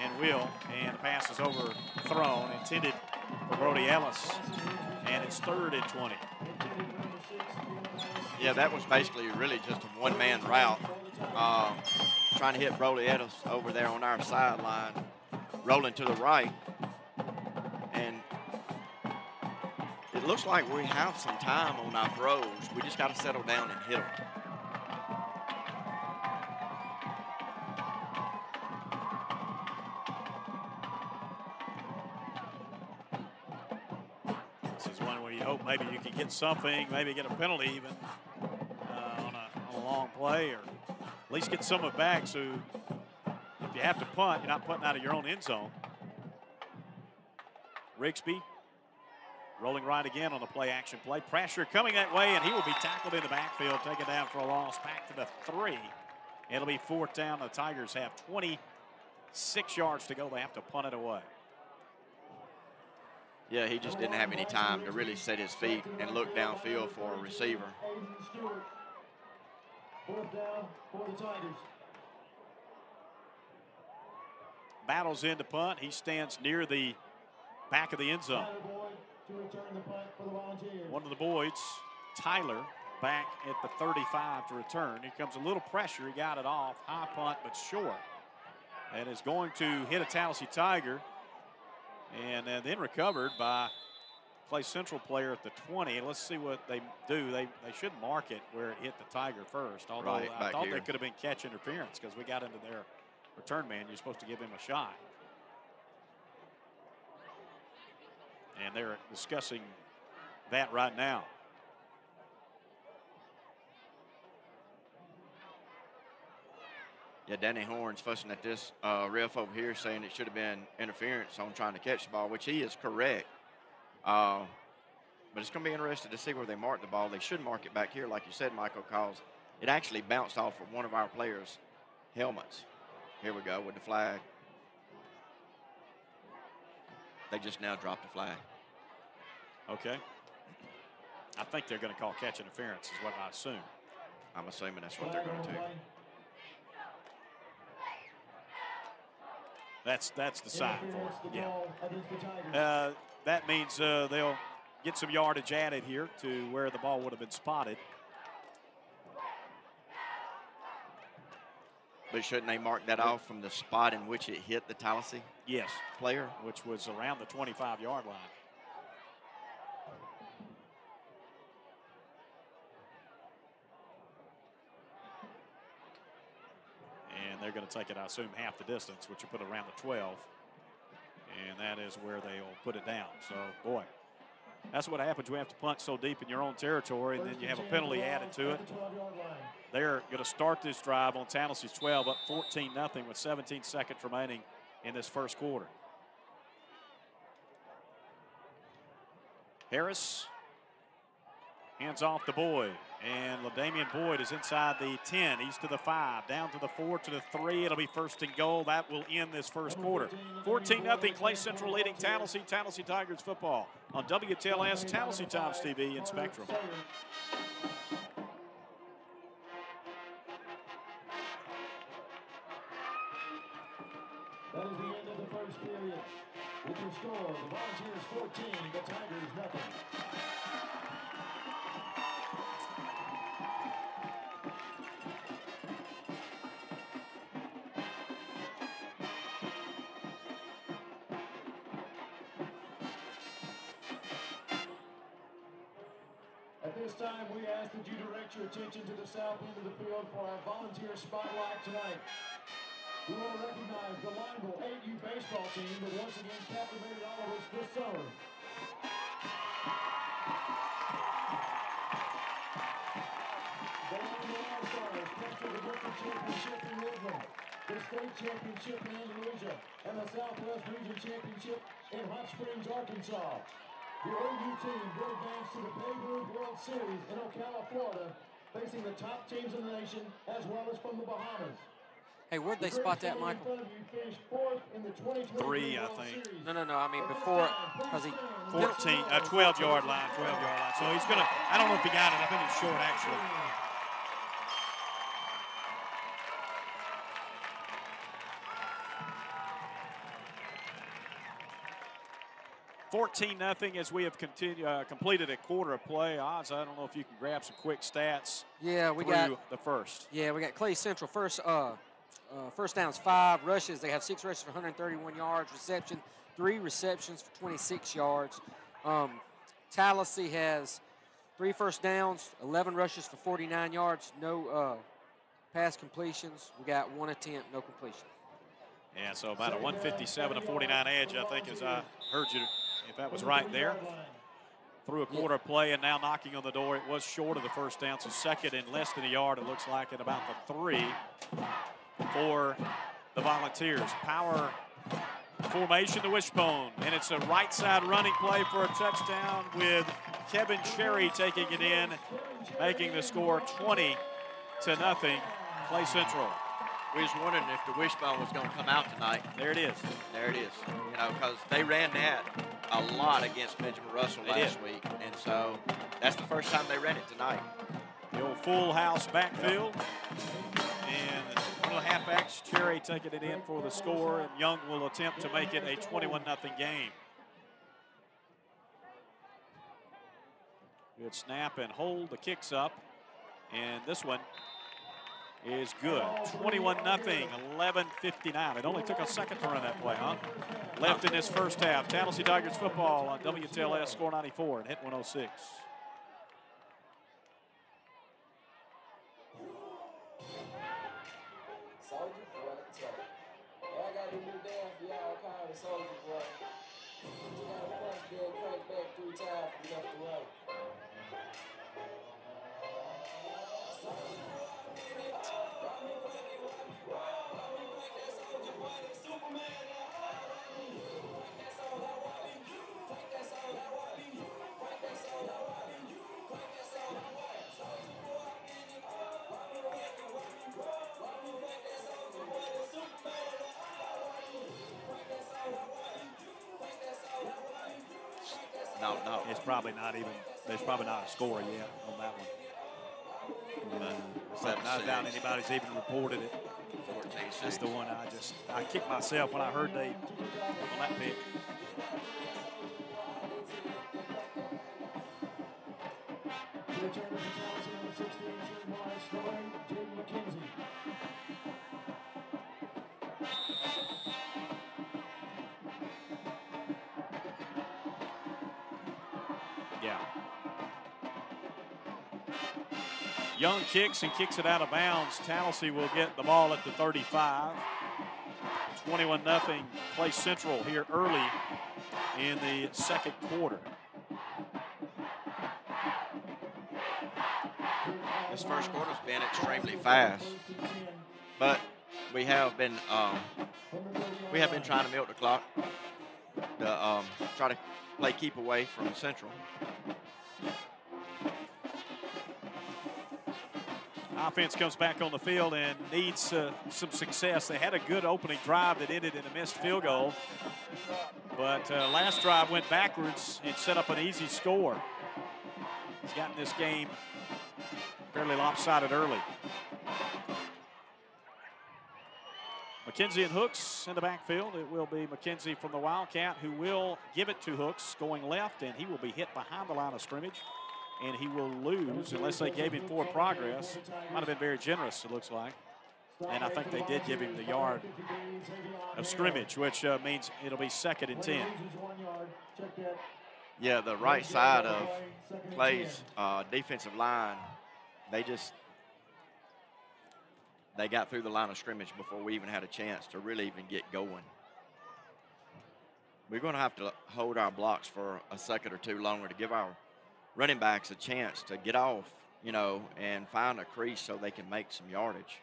And will, and the pass is overthrown, intended for Brody Ellis. And it's third and 20. Yeah, that was basically really just a one-man route. Um, trying to hit Brody Ellis over there on our sideline, rolling to the right. Looks like we have some time on our throws. We just got to settle down and hit them. This is one where you hope maybe you can get something, maybe get a penalty even uh, on, a, on a long play, or at least get some of it back. So if you have to punt, you're not punting out of your own end zone. Rigsby rolling right again on the play action play. Pressure coming that way, and he will be tackled in the backfield, taken down for a loss back to the three. It'll be fourth down. The Tigers have 26 yards to go. They have to punt it away. Yeah, he just didn't have any time to really set his feet and look downfield for a receiver. Fourth down for Tigers. battles in to punt. He stands near the back of the end zone. Tyler Boyd to return the punt for the Volunteers. One of the boys, Tyler, back at the 35 to return. Here comes a little pressure. He got it off. High punt, but short. And is going to hit a Tallassee Tiger. And uh, then recovered by Clay Central player at the 20. Let's see what they do. They they should mark it where it hit the Tiger first. Although Right, I thought here. they could have been catch interference because we got into their return man. You're supposed to give him a shot. And they're discussing that right now. Yeah, Danny Horn's fussing at this uh, ref over here, saying it should have been interference on trying to catch the ball, which he is correct. Uh, but it's going to be interesting to see where they mark the ball. They should mark it back here, like you said, Michael, because it actually bounced off of one of our players' helmets. Here we go with the flag. They just now dropped the flag. Okay. I think they're going to call catch interference is what I assume. I'm assuming that's what they're going to do. That's that's the sign for it. Yeah. Uh, that means uh, they'll get some yardage added here to where the ball would have been spotted. But shouldn't they mark that off from the spot in which it hit the Tallassee Yes, player? which was around the 25 yard line. And they're going to take it, I assume, half the distance, which you put around the 12. And that is where they'll put it down. So, boy, that's what happens. You have to punt so deep in your own territory, and then you have a penalty added to it. At the 12-yard line. They're going to start this drive on Tallassee 12 up 14 0 with 17 seconds remaining in this first quarter. Harris hands off the Boyd. And LaDamian Boyd is inside the 10. He's to the 5, down to the 4, to the 3. It'll be first and goal. That will end this first quarter. 14 0 Clay Central leading Tallassee. Tallassee Tigers football on WTLS, Tallassee Times TV, and Spectrum. That is the end of the first period. With your score, the Volunteers 14, the Tigers nothing. Your attention to the south end of the field for our volunteer spotlight tonight. We want to recognize the Lineville 8U baseball team that once again captivated all of us this summer. Captured the World Championship in Lisbon, the state championship in Andalusia, and the Southwest Region Championship in Hot Springs, Arkansas. The OU team will advance to the Babe Ruth World Series in Ocala, Florida, facing the top teams in the nation as well as from the Bahamas. Hey, where'd they spot that, Michael? Three, I think. No, no, no. I mean before, because he 14, uh, 12 yard line, 12 yard line. So he's going to, I don't know if he got it. I think it's short, actually. Fourteen nothing as we have continue, uh, completed a quarter of play. Odds, I don't know if you can grab some quick stats Yeah, we got the first. yeah we got Clay Central first. Uh, uh, first downs five rushes. They have six rushes for 131 yards. Reception three receptions for 26 yards. Um, Tallassee has three first downs, 11 rushes for 49 yards. No uh, pass completions. We got one attempt, no completion. Yeah, so about a 157 to 49 edge, I think, as I heard you, if that was right there. Through a quarter play and now knocking on the door. It was short of the first down, so second and less than a yard, it looks like, at about the three for the Volunteers. Power formation, the wishbone, and it's a right side running play for a touchdown with Kevin Cherry taking it in, making the score 20 to nothing. Clay Central. We was wondering if the wishbone was going to come out tonight. There it is. There it is. You know, because they ran that a lot against Benjamin Russell They last week, and so that's the first time they ran it tonight. The old full house backfield. And one of the halfbacks, Cherry taking it in for the score, and Young will attempt to make it a 21 0 game. Good snap and hold. The kick's up. And this one is good. 21 0, 11.59. It only took a second to run that play, huh? Left in this first half. Tallassee Tigers football on WTLS score 94 and hit 106. Soldier I tell you. All I gotta do is dance for y'all call the soldier No, no. It's probably not even, there's probably not a score yet on that one. Uh, Seven I doubt anybody's even reported it. 14 That's the one I just I kicked myself when I heard they on that pick. The returner for Tallassee, number 16, Trent Young kicks and kicks it out of bounds. Tallassee will get the ball at the 35. 21 0 Clay Central here early in the second quarter. This first quarter's been extremely fast, but we have been um, we have been trying to milk the clock to um, try to play keep away from Central. Offense comes back on the field and needs uh, some success. They had a good opening drive that ended in a missed field goal. But uh, last drive went backwards and set up an easy score. He's gotten this game fairly lopsided early. McKenzie and Hooks in the backfield. It will be McKenzie from the Wildcat who will give it to Hooks going left, and he will be hit behind the line of scrimmage and he will lose unless they gave him four progress. Might have been very generous, it looks like. And I think they did give him the yard of scrimmage, which uh, means it'll be second and 10. Yeah, the right side of Clay's uh, defensive line, they just they got through the line of scrimmage before we even had a chance to really even get going. We're going to have to hold our blocks for a second or two longer to give our running backs a chance to get off, you know, and find a crease so they can make some yardage.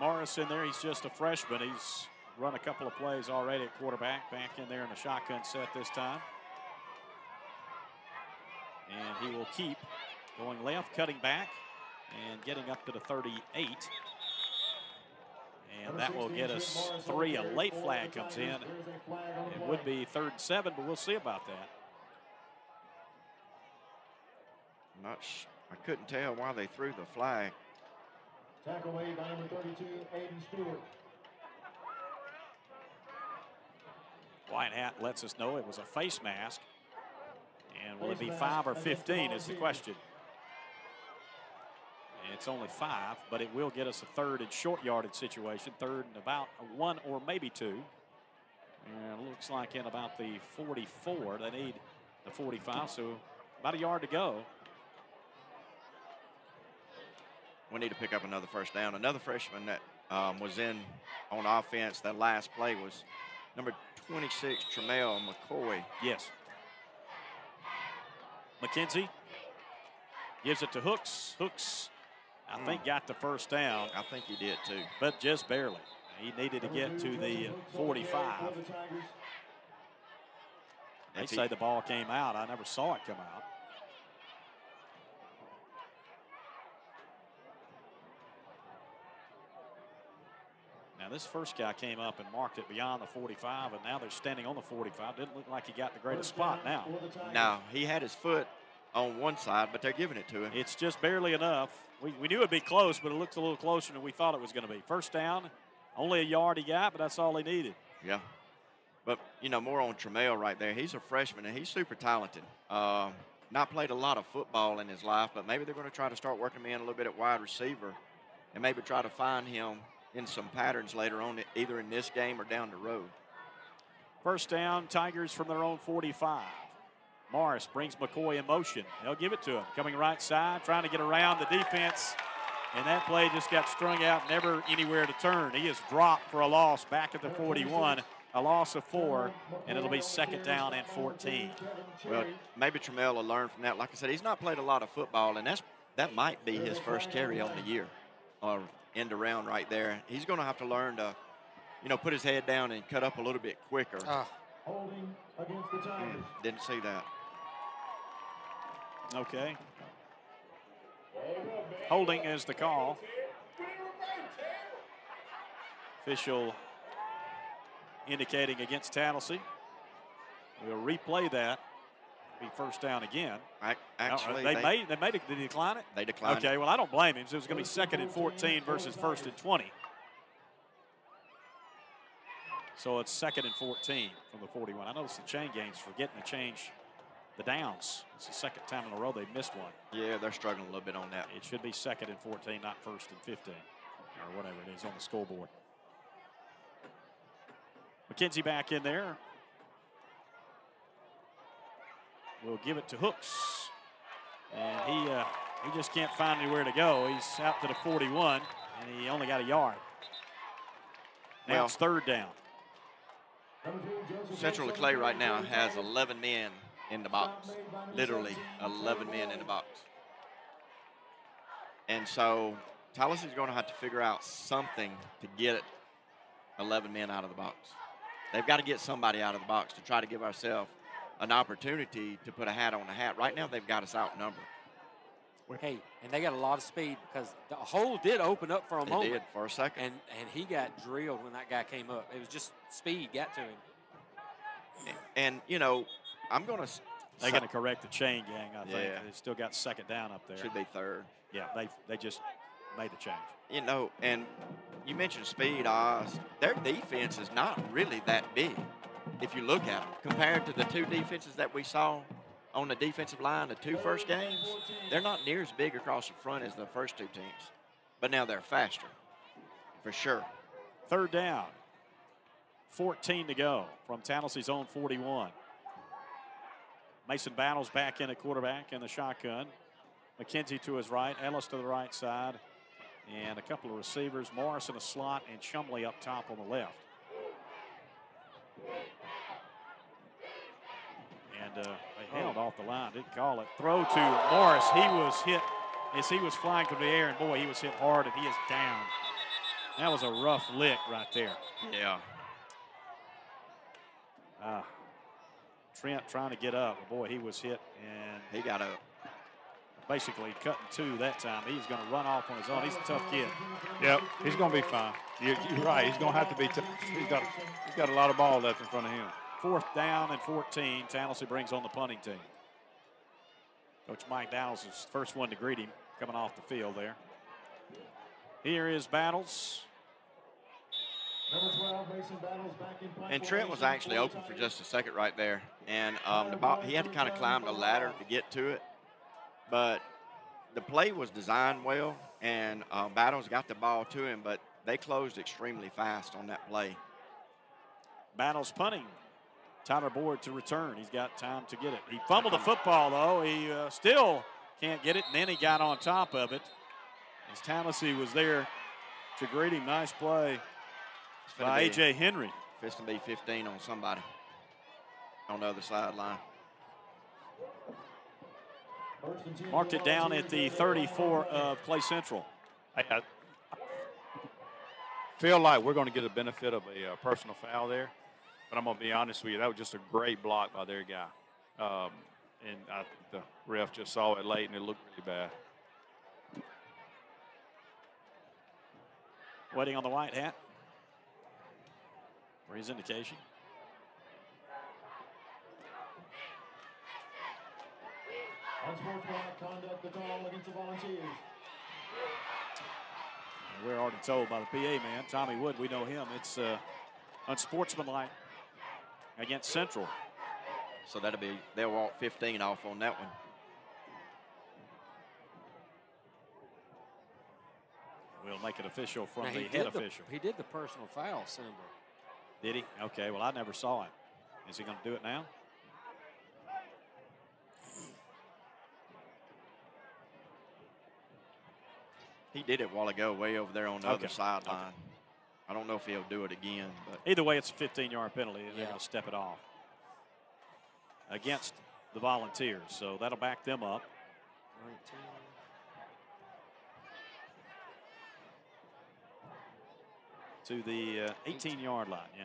Morris in there, he's just a freshman. He's run a couple of plays already at quarterback, back in there in the shotgun set this time. And he will keep going left, cutting back, and getting up to the 38. And that will get us three. A late flag comes in. It would be third and seven, but we'll see about that. I'm not sh- I couldn't tell why they threw the flag. Tackle made by number 32, Aiden Stewart. White hat lets us know it was a face mask. And will it be five or 15 is the question. It's only five, but it will get us a third and short yarded situation, third and about one or maybe two. And it looks like in about the 44, they need the 45, so about a yard to go. We need to pick up another first down. Another freshman that um, was in on offense that last play was number 26, Tremel McCoy. Yes. McKenzie gives it to Hooks. Hooks, I think, got the first down. I think he did too. But just barely. He needed to get to the 45. They say the ball came out. I never saw it come out. Now this first guy came up and marked it beyond the 45, and now they're standing on the 45. Didn't look like he got the greatest spot now. No, he had his foot on one side, but they're giving it to him. It's just barely enough. We, we knew it'd be close, but it looks a little closer than we thought it was going to be. First down, only a yard he got, but that's all he needed. Yeah. But, you know, more on Tremel right there. He's a freshman and he's super talented. Um, not played a lot of football in his life, but maybe they're going to try to start working him in a little bit at wide receiver and maybe try to find him in some patterns later on, either in this game or down the road. First down, Tigers from their own 45. Morris brings McCoy in motion. They'll give it to him. Coming right side, trying to get around the defense. And that play just got strung out, never anywhere to turn. He is dropped for a loss back at the 41, a loss of four, and it'll be second down and 14. Well, maybe Tremel will learn from that. Like I said, he's not played a lot of football, and that's that might be his first carry on the year, or end around right there. He's going to have to learn to, you know, put his head down and cut up a little bit quicker. Ah. Holding against the mm, Tigers. Didn't see that. Okay. Holding is the call. Official indicating against Tallassee. We'll replay that. Be first down again. Ac- uh, Actually, they, they, made they made it. Did he decline it? they declined. Okay, well I don't blame him. So it was going to be second and 14 versus first and 20. So it's second and 14 from the 41. I noticed the chain games forgetting to change the downs. It's the second time in a row they've missed one. Yeah, they're struggling a little bit on that. It should be second and 14, not first and 15, or whatever it is on the scoreboard. McKenzie back in there. We'll give it to Hooks. And he uh, he just can't find anywhere to go. He's out to the 41, and he only got a yard. Now Well- it's third down. Central Clay right now has 11 men in the box. Literally 11 men in the box. And so Tallassee is going to have to figure out something to get 11 men out of the box. They've got to get somebody out of the box to try to give ourselves an opportunity to put a hat on the hat. Right now, they've got us outnumbered. Hey, and they got a lot of speed because the hole did open up for a They moment. did for a second. And and he got drilled when that guy came up. It was just speed got to him. And, you know, I'm going to. They're going to correct the chain gang, I think. Yeah. They still got second down up there. Should be third. Yeah, they they just made the change. You know, and you mentioned speed, Oz. Their defense is not really that big if you look at them. Compared to the two defenses that we saw on the defensive line, the two first games, they're not near as big across the front as the first two teams. But now they're faster, for sure. Third down. 14 to go from Tallassee's own 41. Mason Battles back in at quarterback in the shotgun. McKenzie to his right, Ellis to the right side, and a couple of receivers, Morris in a slot, and Chumley up top on the left. And uh, they held off the line, didn't call it. Throw to Morris. He was hit as he was flying through the air, and boy, he was hit hard, and he is down. That was a rough lick right there. Yeah. Ah, Trent trying to get up. Boy, he was hit and He got up. basically cutting two that time. He's going to run off on his own. He's a tough kid. Yep, he's going to be fine. You're, you're right. He's going to have to be. tough. he's got. He's got a lot of ball left in front of him. Fourth down and 14. Tallassee brings on the punting team. Coach Mike Dowles is the first one to greet him coming off the field there. Here is Battles. Number 12, Mason Battles back in punt And Trent was actually open for just a second right there. And um, the ball, he had to kind of climb the ladder to get to it. But the play was designed well, and uh, Battles got the ball to him, but they closed extremely fast on that play. Battles punting. Tyler Boyd to return. He's got time to get it. He fumbled the football, though. He uh, still can't get it, and then he got on top of it. As Tallassee was there to greet him. Nice play It's gonna by be- A.J. Henry. It's going to be 15 on somebody on the other sideline. First and 10 Marked it down at the 34 of Clay Central. I, I feel like we're going to get a benefit of a uh, personal foul there, but I'm going to be honest with you. That was just a great block by their guy, um, and I, the ref just saw it late and it looked really bad. Waiting on the white hat for his indication. Unsportsmanlike conduct, the call against the Volunteers. And we're already told by the PA man, Tommy Wood, we know him. It's uh, unsportsmanlike against Central. So that'll be, they'll walk 15 off on that one. We'll make it official from Now, the he head did the- official. he did the personal foul symbol. Did he? Okay, well, I never saw it. Is he going to do it now? He did it a while ago, way over there on the Okay, other sideline. Okay. I don't know if he'll do it again, but Either way, it's a 15 yard penalty, and they're going to step it off against the Volunteers. So that'll back them up. 19. To the uh, 18 yard line. Yeah.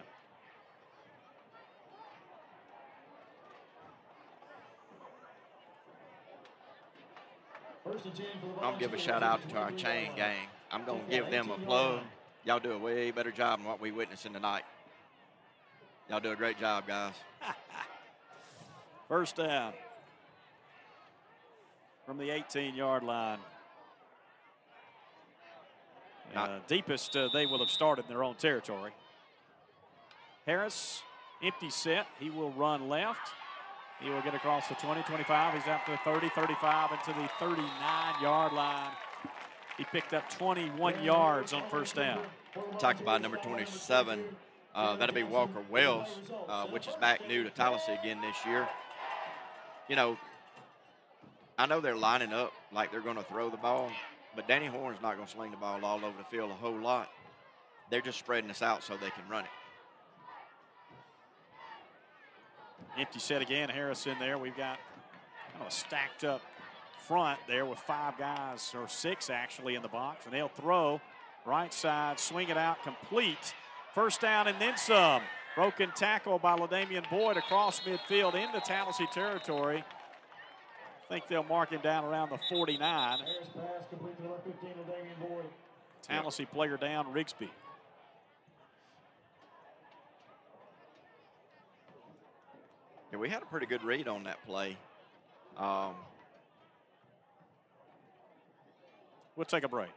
First and 10 for the I'll give a shout out to our chain gang. I'm going to give them a plug. Y'all do a way better job than what we witnessing tonight. Y'all do a great job, guys. First down. from the 18 yard line. Uh, deepest uh, they will have started in their own territory. Harris, empty set. He will run left. He will get across the 20, 25. He's out to the 30, 35, into the 39 yard line. He picked up 21 yards on first down. Talked about number 27. Uh, that'll be Walker Wells, uh, which is back new to Tallassee again this year. You know, I know they're lining up like they're going to throw the ball, but Danny Horn's not going to sling the ball all over the field a whole lot. They're just spreading us out so they can run it. Empty set again. Harris in there. We've got kind of a stacked up front there with five guys, or six actually, in the box. And they'll throw right side, swing it out, complete. First down and then some. Broken tackle by LaDamian Boyd across midfield into Tallassee territory. I think they'll mark him down around the 49. Harris pass complete to number 15, LaDamian Boyd. Tallassee player down, Rigsby. Yeah, we had a pretty good read on that play. Um, We'll take a break.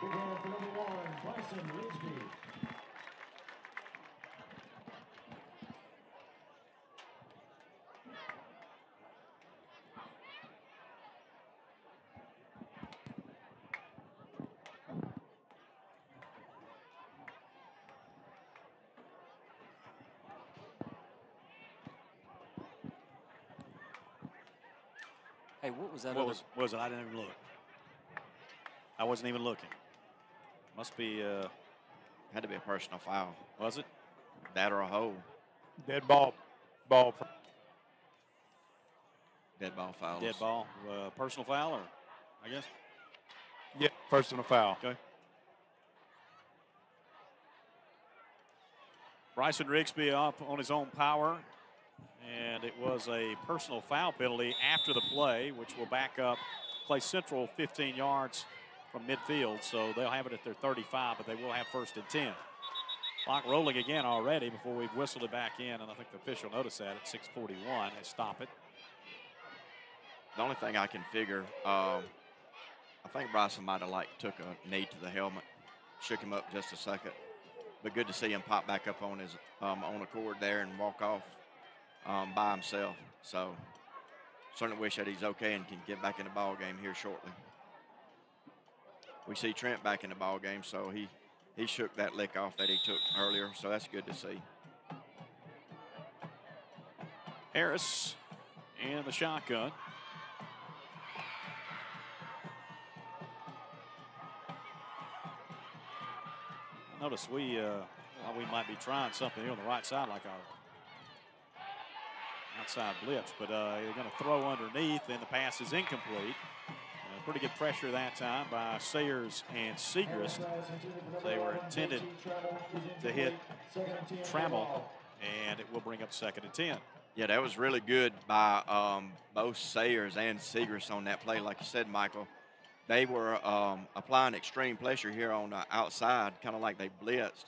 Big man for number one, Bryson Rigsby. Hey, what was that? What other- was, was it? I didn't even look. I wasn't even looking. Must be, uh, had to be a personal foul. was it? That or a hole. Dead ball, ball. Dead ball foul. Dead ball. Uh, personal foul, or I guess. Yeah, personal foul. Okay. Bryson Rigsby up on his own power, and it was a personal foul penalty after the play, which will back up Clay Central 15 yards from midfield. So they'll have it at their 35, but they will have first and 10. Clock rolling again already before we've whistled it back in, and I think the official noticed that at 6:41 and stop it. The only thing I can figure, um, I think Bryson might have like took a knee to the helmet, shook him up just a second. But good to see him pop back up on his um, own accord there and walk off um, by himself. So certainly wish that he's okay and can get back in the ball game here shortly. We see Trent back in the ball game, so he he shook that lick off that he took earlier. So that's good to see. Harris and the shotgun. Notice we uh, we might be trying something here on the right side, like our outside blitz, but uh, they're going to throw underneath, and the pass is incomplete. Uh, pretty good pressure that time by Sayers and Segrist. They were intended to hit Trammell, and it will bring up second and 10. Yeah, that was really good by um, both Sayers and Segrist on that play. Like you said, Michael, they were um, applying extreme pressure here on the outside, kind of like they blitzed.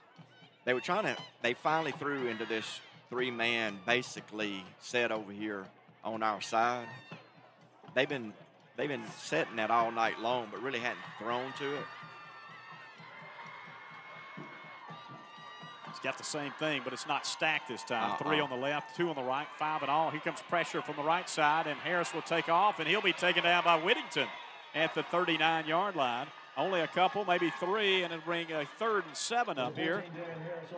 They were trying to. They finally threw into this three-man, basically set over here on our side. They've been they've been setting that all night long, but really hadn't thrown to it. It's got the same thing, but it's not stacked this time. Uh-uh. Three on the left, two on the right, five in all. Here comes pressure from the right side, and Harris will take off, and he'll be taken down by Whittington at the 39 yard line. Only a couple, maybe three, and it'll bring a third and seven up here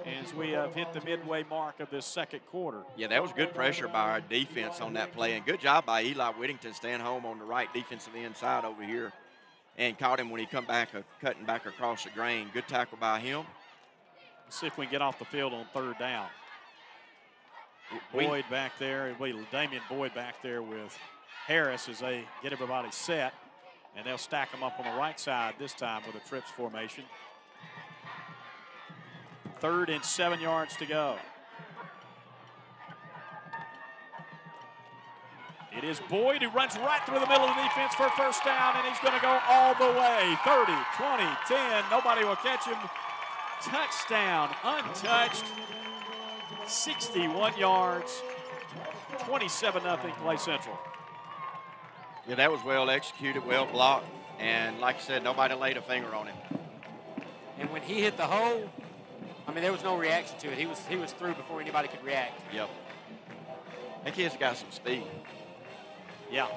as we have hit the midway mark of this second quarter. Yeah, that was good pressure by our defense on that play, and good job by Eli Whittington staying home on the right defensive end side over here, and caught him when he come back, uh, cutting back across the grain. Good tackle by him. Let's see if we can get off the field on third down. We- Boyd back there, it'll be Damian Boyd back there with Harris as they get everybody set. And they'll stack them up on the right side this time with a trips formation. Third and seven yards to go. It is Boyd who runs right through the middle of the defense for a first down, and he's going to go all the way 30, 20, 10. Nobody will catch him. Touchdown, untouched. 61 yards, 27 0 Clay Central. Yeah, that was well executed, well blocked, and like I said, nobody laid a finger on him. And when he hit the hole, I mean, there was no reaction to it. He was he was through before anybody could react. Yep. That kid's got some speed. Yeah.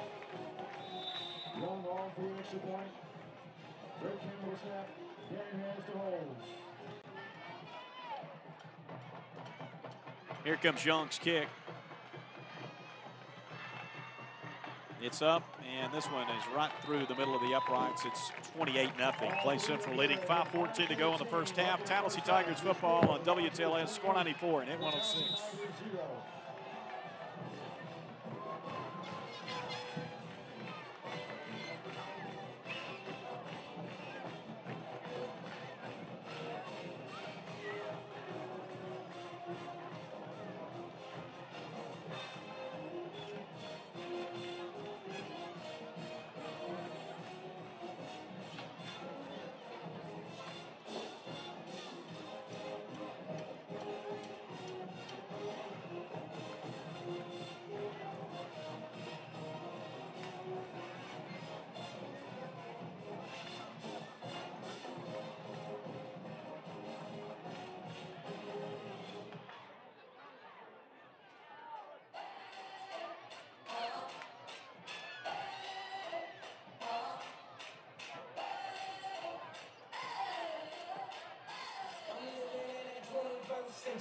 Long ball for extra point. Greg Campbell snap. Darren has to hold. Here comes Young's kick. It's up, and this one is right through the middle of the uprights. It's 28 0 Clay Central leading 5.14 to go in the first half. Tallassee Tigers football on WTLS, score 94 and 106.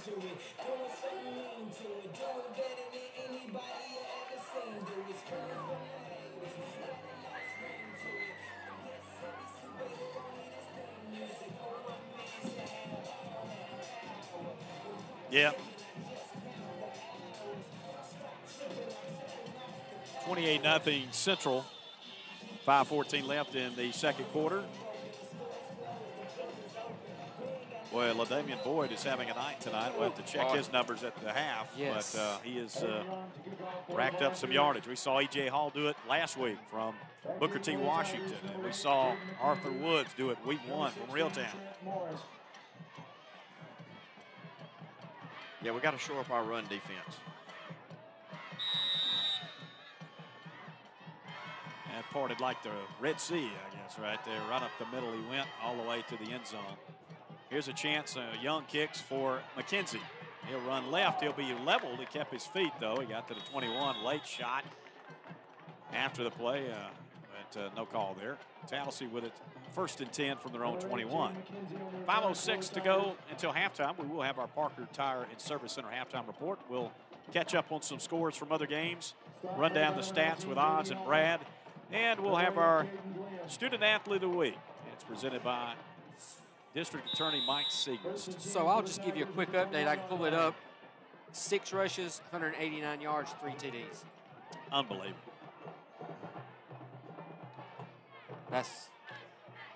Doing something mean to it. Doing better than anybody you ever seen do it. Screaming from the haters. Got a nice ring to it. I guess every super need his theme music. Oh, one minute Yeah. 28 nothing Central. 5.14 left in the second quarter. Boy, LaDamian Boyd is having a night tonight. We'll have to check his numbers at the half. Yes. But uh, he has uh, racked up some yardage. We saw E.J. Hall do it last week from Booker T. Washington. And we saw Arthur Woods do it week one from Reeltown. Yeah, we got to shore up our run defense. And parted like the Red Sea, I guess, right there. Right up the middle he went all the way to the end zone. Here's a chance, uh, Young kicks for McKenzie. He'll run left. He'll be leveled. He kept his feet, though. He got to the 21. Late shot after the play, uh, but uh, no call there. Tallassee with it first and 10 from their own 21. 5.06 to go until halftime. We will have our Parker Tire and Service Center halftime report. We'll catch up on some scores from other games, run down the stats with Odds and Brad, and we'll have our Student Athlete of the Week. It's presented by District Attorney Mike Segrist. So I'll just give you a quick update. I can pull it up. Six rushes, 189 yards, three TDs. Unbelievable. That's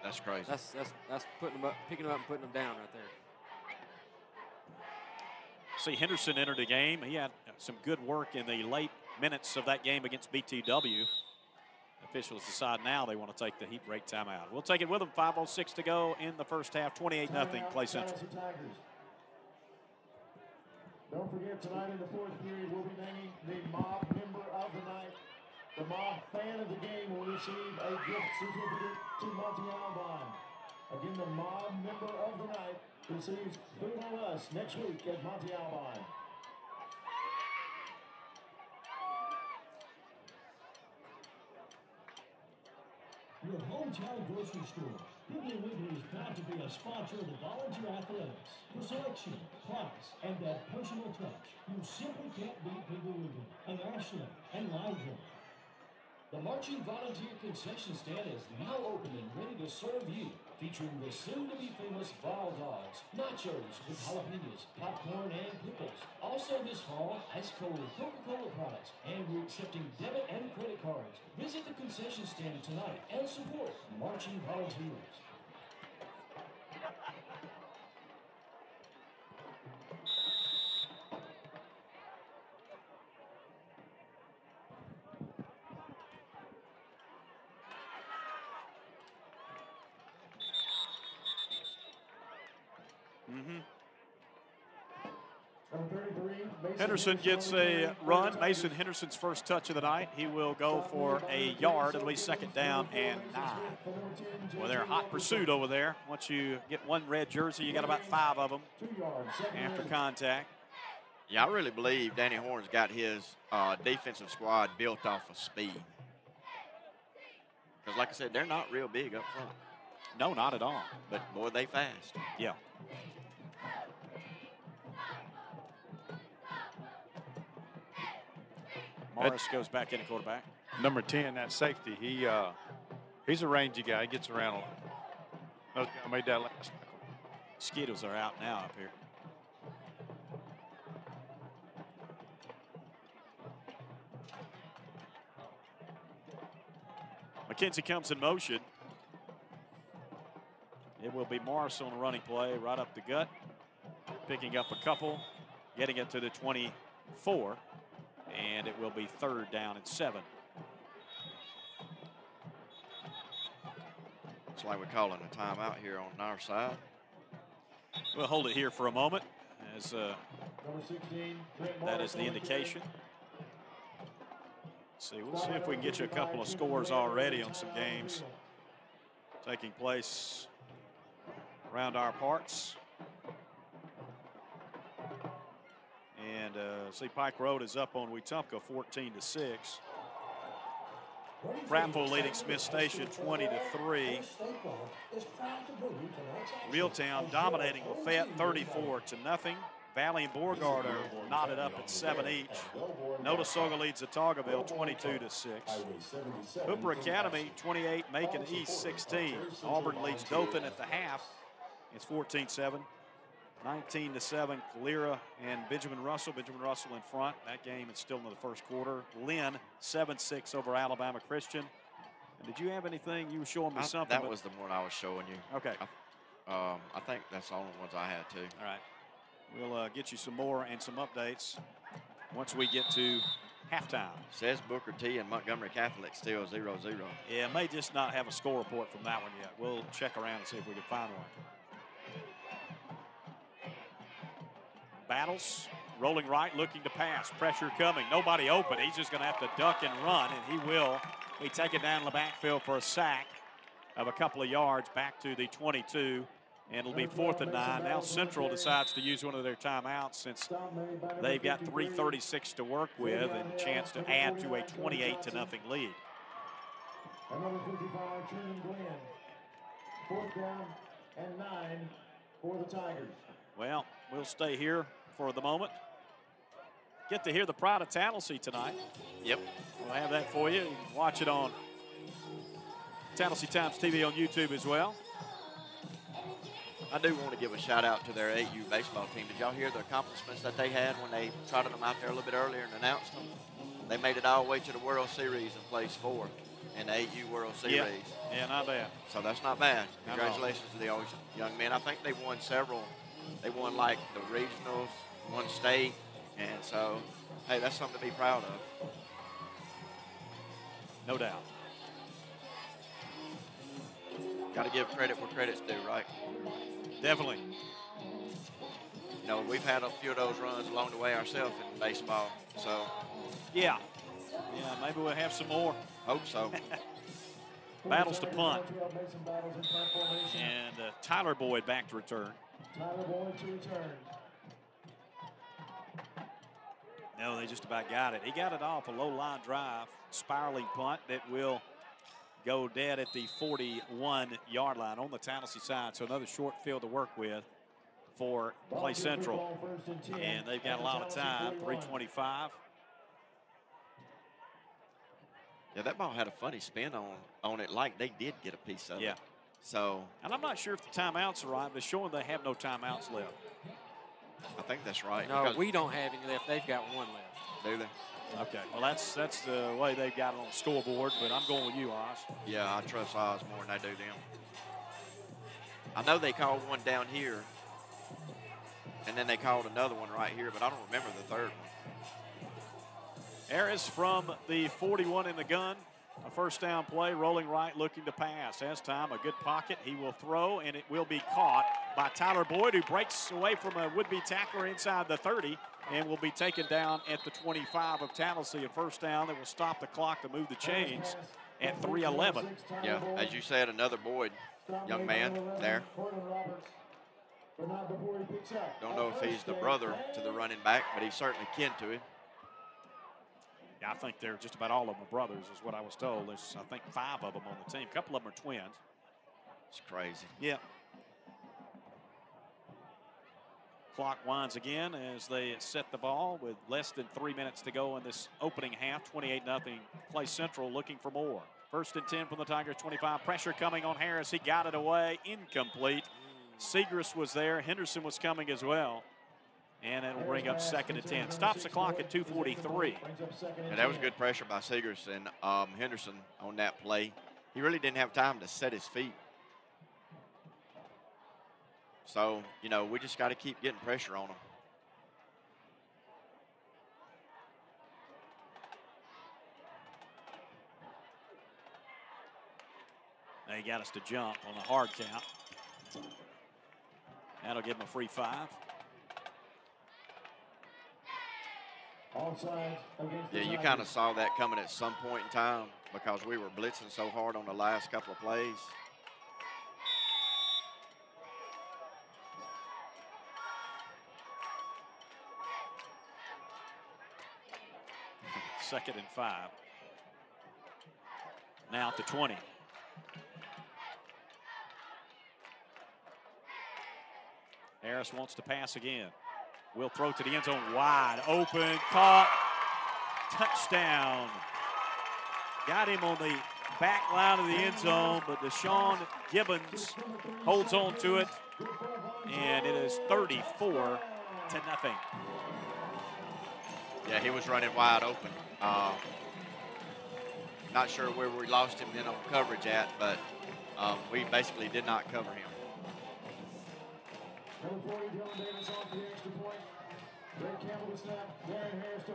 That's crazy. that's that's that's putting them up, picking them up, and putting them down right there. See, Henderson entered the game. He had some good work in the late minutes of that game against BTW. Officials decide now they want to take the heat break timeout. We'll take it with them. 5.06 to go in the first half. 28 0 Clay Central. Don't forget, tonight in the fourth period, we'll be naming the mob member of the night. The mob fan of the game will receive a gift certificate to Monty Albine. Again, the mob member of the night receives food on us next week at Monty Albine. Your hometown grocery store. Piggly Wiggly is proud to be a sponsor of the Volunteer Athletics. For selection, price, and that personal touch, you simply can't beat Piggly Wiggly and Ashland and Lineville. The Marching Volunteer Concession Stand is now open and ready to serve you, featuring the soon-to-be famous Ball Dogs, nachos with jalapenos, popcorn, and pickles. Also this fall, ice cold Coca-Cola products, and we're accepting debit and credit cards. Visit the concession stand tonight and support Marching Volunteers. Number 33, Mason Henderson gets a run. Mason Henderson's first touch of the night. He will go for a yard, at least second down and nine. Well, they're hot pursuit over there. Once you get one red jersey, you got about five of them after contact. Yeah, I really believe Danny Horn's got his uh, defensive squad built off of speed. Because, like I said, they're not real big up front, No, not at all. but boy, they fast. Yeah. Morris goes back in at quarterback. Number 10, that safety, he uh, he's a rangy guy. He gets around a lot. Guy made that last tackle. Mosquitoes are out now up here. McKenzie comes in motion. It will be Morris on a running play right up the gut, picking up a couple, getting it to the 24, and it will be third down and seven. It's like we're calling a timeout here on our side. We'll hold it here for a moment as uh, 16, Trent that Morris is the indication. See, we'll see if we can get you a couple of scores already on some games taking place around our parts. And uh, see, Pike Road is up on Wetumpka 14 to 6. Prattville leading Smith Station 20 to 3. Reeltown dominating Lafayette 34 to nothing. Valley and Beauregard are knotted up at seven each. Notasulga leads Autaugaville 22 to 6. Hooper Academy 28, Macon East 16. Auburn leads Dothan at the half. It's 14-7. 19 to 7, Calera and Benjamin Russell. Benjamin Russell in front. That game is still in the first quarter. Lynn 7-6 over Alabama Christian. And did you have anything you were showing me I- something? that was the one I was showing you. okay. Um, I think that's the only ones I had too. All right. We'll uh, get you some more and some updates once we get to halftime. Says Booker T and Montgomery Catholic still 0 0. Yeah, may just not have a score report from that one yet. We'll check around and see if we can find one. Battles, rolling right, looking to pass. Pressure coming. Nobody open. He's just going to have to duck and run, and he will be taken down in the backfield for a sack of a couple of yards back to the 22. And it'll be fourth and nine. Now Central decides to use one of their timeouts since they've got 336 to work with and a chance to add to a 28 to nothing lead. Number 55, Truman Glenn. Fourth down and nine for the Tigers. Well, we'll stay here for the moment. Get to hear the Pride of Tallassee tonight. Yep. We'll have that for you. You watch it on Tallassee Times TV on YouTube as well. I do want to give a shout out to their AU baseball team. Did y'all hear the accomplishments that they had when they trotted them out there a little bit earlier and announced them? They made it all the way to the World Series and placed four in the AU World Series. Yeah, yeah, not bad. So that's not bad. Not. Congratulations to the young- young men. I think they won several. They won like the regionals, one state, and so hey, that's something to be proud of. No doubt. Got to give credit where credit's due, right? Definitely. You know, we've had a few of those runs along the way ourselves in baseball, so Yeah. Yeah, maybe we'll have some more. hope so. Battles to punt. Garfield Mason battles in punt formation. And uh, Tyler Boyd back to return. Tyler Boyd to return. No, they just about got it. He got it off a low line drive, spiraling punt that will go dead at the 41 yard line on the Tallassee side. So another short field to work with for Clay Central. And And they've got a lot of time, 325. Yeah, that ball had a funny spin on on it, like they did get a piece of Yeah. it. So And I'm not sure if the timeouts are right, but it's showing they have no timeouts left. I think that's right. No, we don't have any left. They've got one left. do they? Okay, well that's that's the way they've got it on the scoreboard, but I'm going with you, Oz. Yeah, I trust Oz more than I do them. I know they called one down here, and then they called another one right here, but I don't remember the third one. Harris from the 41 in the gun A first down play, rolling right, looking to pass. Has time, a good pocket. He will throw, and it will be caught by Tyler Boyd, who breaks away from a would be tackler inside the 30 and will be taken down at the 25 of Tallassee. A first down that will stop the clock to move the chains at 311. Yeah, as you said, another Boyd young man there. Don't know if he's the brother to the running back, but he's certainly kin to him. Yeah, I think they're just about all of them brothers, is what I was told. There's, I think, five of them on the team. A couple of them are twins. It's crazy. Yeah. Clock winds again as they set the ball with less than three minutes to go in this opening half. 28 0 Clay Central looking for more. First and 10 from the Tigers 25. Pressure coming on Harris. He got it away. Incomplete. Segrist was there. Henderson was coming as well. And it'll bring up second and 10. Stops the clock at 243. And that was good pressure by Segrist and um, Henderson on that play. He really didn't have time to set his feet. So, you know, we just got to keep getting pressure on him. They got us to jump on a hard count. That'll give them a free five. Yeah, you kind of saw that coming at some point in time because we were blitzing so hard on the last couple of plays. Second and five. Now to 20. Harris wants to pass again. Will throw to the end zone wide open, caught, touchdown. Got him on the back line of the end zone, but Deshaun Gibbons holds on to it, and it is 34 to nothing. Yeah, he was running wide open. Uh, not sure where we lost him in on coverage at, but um, we basically did not cover him.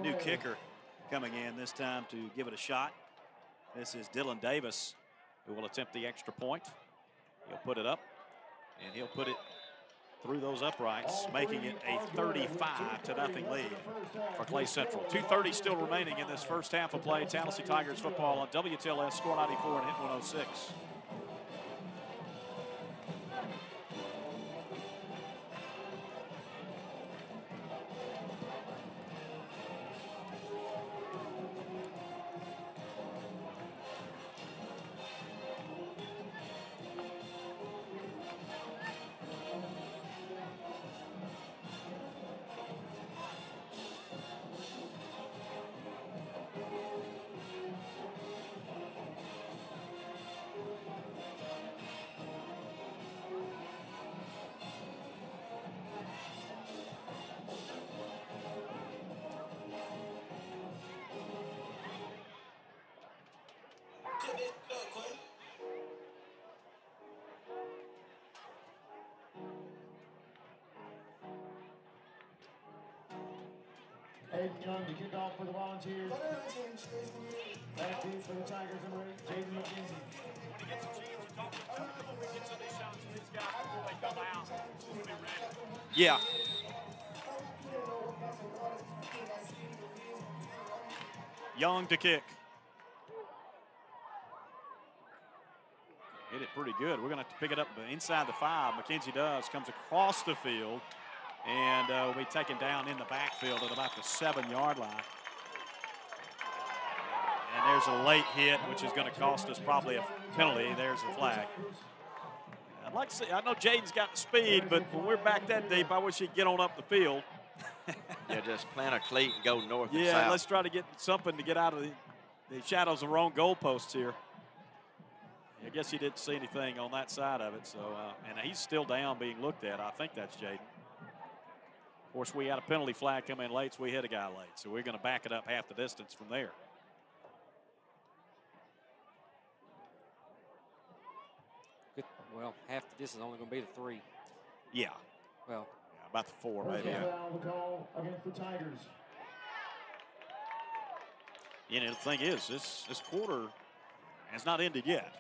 New kicker coming in this time to give it a shot. This is Dylan Davis who will attempt the extra point. He'll put it up and he'll put it through those uprights, making it a 35 to nothing lead for Clay Central. 2.30 still remaining in this first half of play. Tallassee Tigers football on WTLS Score 94 and Hit 106. Young to kick off for the Volunteers. Deep for the Tigers, Jaden McKenzie. Yeah. Young to kick. Hit it pretty good. We're going to have to pick it up inside the five. McKenzie does. Comes across the field and uh, will be taken down in the backfield at about the seven yard line. And there's a late hit, which is going to cost us probably a penalty. There's the flag. I'd like to see, I know Jaden's got the speed, but when we're back that deep, I wish he'd get on up the field. yeah, just plant a cleat and go north and Yeah, let's try to get something to get out of the, the shadows of our own goalposts here. I guess he didn't see anything on that side of it, so uh, and he's still down being looked at. I think that's Jaden. Of course, we had a penalty flag come in late, so we hit a guy late. So we're going to back it up half the distance from there. Good. Well, half the distance is only going to be the three. Yeah, Well, yeah about the four, First maybe. down Yeah. foul, the call against the Tigers. You know, the thing is, this this quarter, has not ended yet.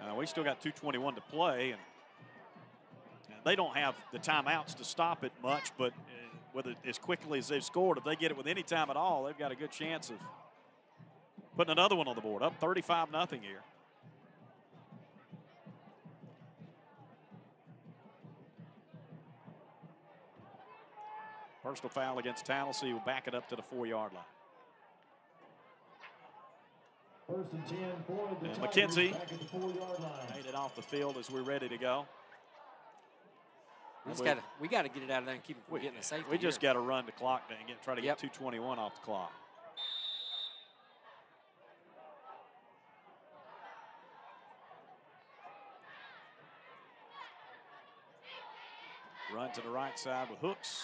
Uh, we still got 2:21 to play, and and they don't have the timeouts to stop it much. But uh, with it as quickly as they've scored, if they get it with any time at all, they've got a good chance of putting another one on the board. Up 35 nothing here. Personal foul against Tallassee will back it up to the four-yard line. First and 10 for the And McKenzie back at the four-yard line. made it off the field as we're ready to go. We just got to we got to get it out of there and keep it from getting a safety. We just got to run the clock down and get, try to Yep. get 221 off the clock. Run to the right side with hooks.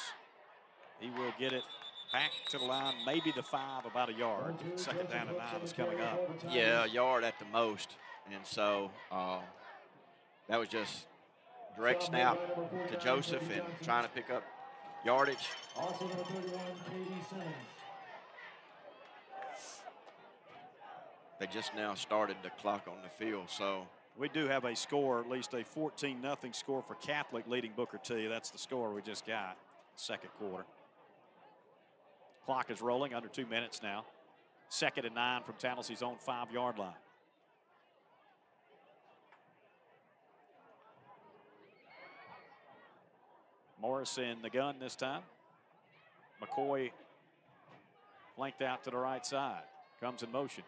He will get it back to the line, maybe the five, about a yard. Second down and nine is coming up. Yeah, a yard at the most. And so uh, that was just direct snap to Joseph and trying to pick up yardage. Also number 31, Katie Simmons. They just now started the clock on the field. So We do have a score, at least a 14 nothing score for Catholic leading Booker T. That's the score we just got, second quarter. Clock is rolling under two minutes now. Second and nine from Tennessee own five yard line. Morris in the gun this time. McCoy flanked out to the right side. Comes in motion.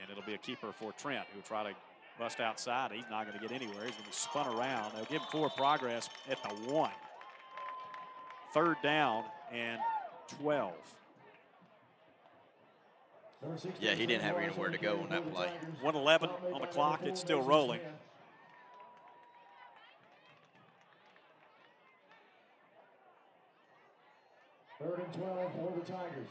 And it'll be a keeper for Trent who'll try to bust outside. He's not going to get anywhere. He's going to be spun around. They'll give him forward progress at the one. Third down and 12. Yeah, he didn't have anywhere to go on that play. 111 on the clock. It's still rolling. Third and 12 for the Tigers.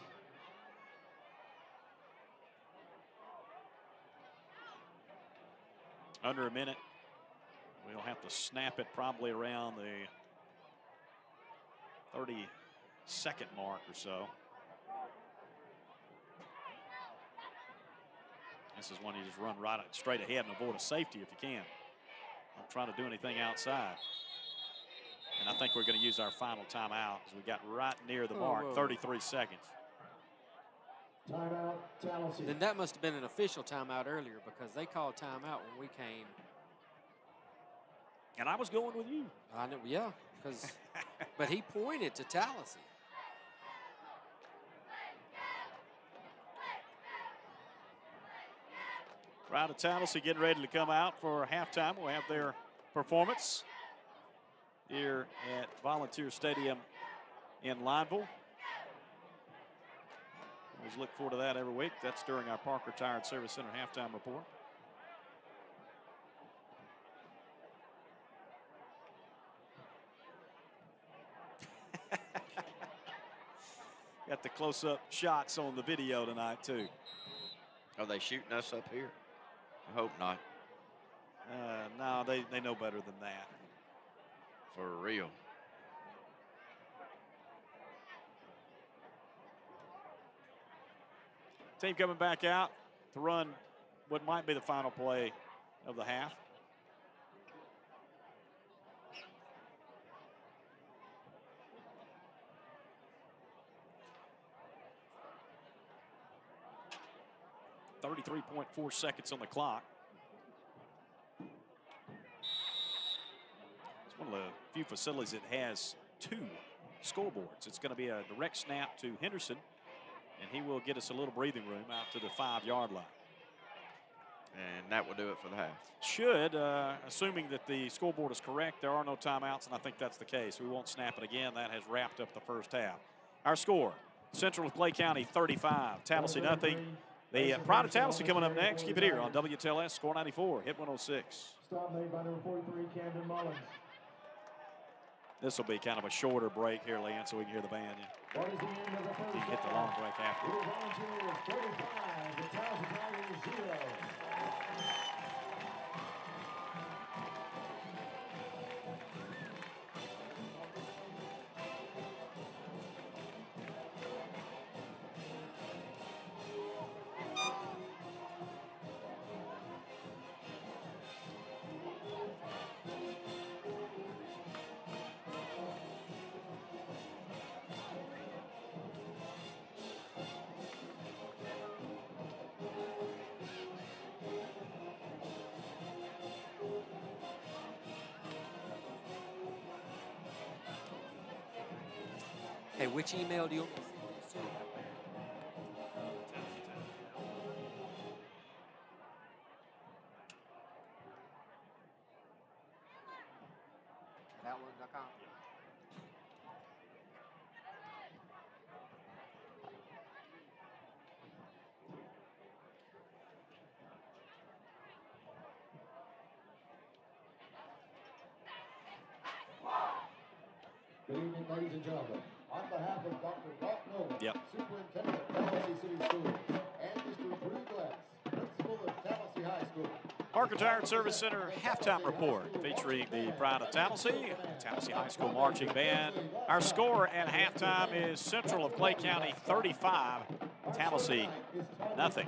Under a minute. We'll have to snap it probably around the 32nd mark or so. This is one you just run right straight ahead and avoid a safety if you can. Don't try to do anything outside. And I think we're going to use our final timeout as we got right near the Whoa, mark, whoa. 33 seconds. Timeout, Tallassee. Then that must have been an official timeout earlier because they called timeout when we came. And I was going with you. I know, yeah, because but he pointed to Tallassee. Crowd of Tallassee getting ready to come out for halftime. We'll have their performance here at Volunteer Stadium in Lineville. Always look forward to that every week. That's during our Parker Tire and Service Center halftime report. Got the close-up shots on the video tonight too. Are they shooting us up here? I hope not. Uh, no, they, they know better than that. For real. Team coming back out to run what might be the final play of the half. Thirty-three point four seconds on the clock. It's one of the few facilities that has two scoreboards. It's going to be a direct snap to Henderson and he will get us a little breathing room out to the five yard line. And that will do it for the half. Should, uh, assuming that the scoreboard is correct, there are no timeouts, and I think that's the case. We won't snap it again. That has wrapped up the first half. Our score Central of Clay County 35, Tallassee nothing. The uh, Pride of Tallassee coming up next. Keep it here on WTLS Score 94, hit 106. Stop made by number 43, Camden Mullins. This will be kind of a shorter break here, Leanne, so we can hear the band. Yeah. That is the the first You can hit the long break after. Hey, which email do you? Parker Tire Service Center halftime report featuring the Pride of Tallassee, Tallassee High School Marching Band. Our score at halftime is Central of Clay County 35, Tallassee nothing.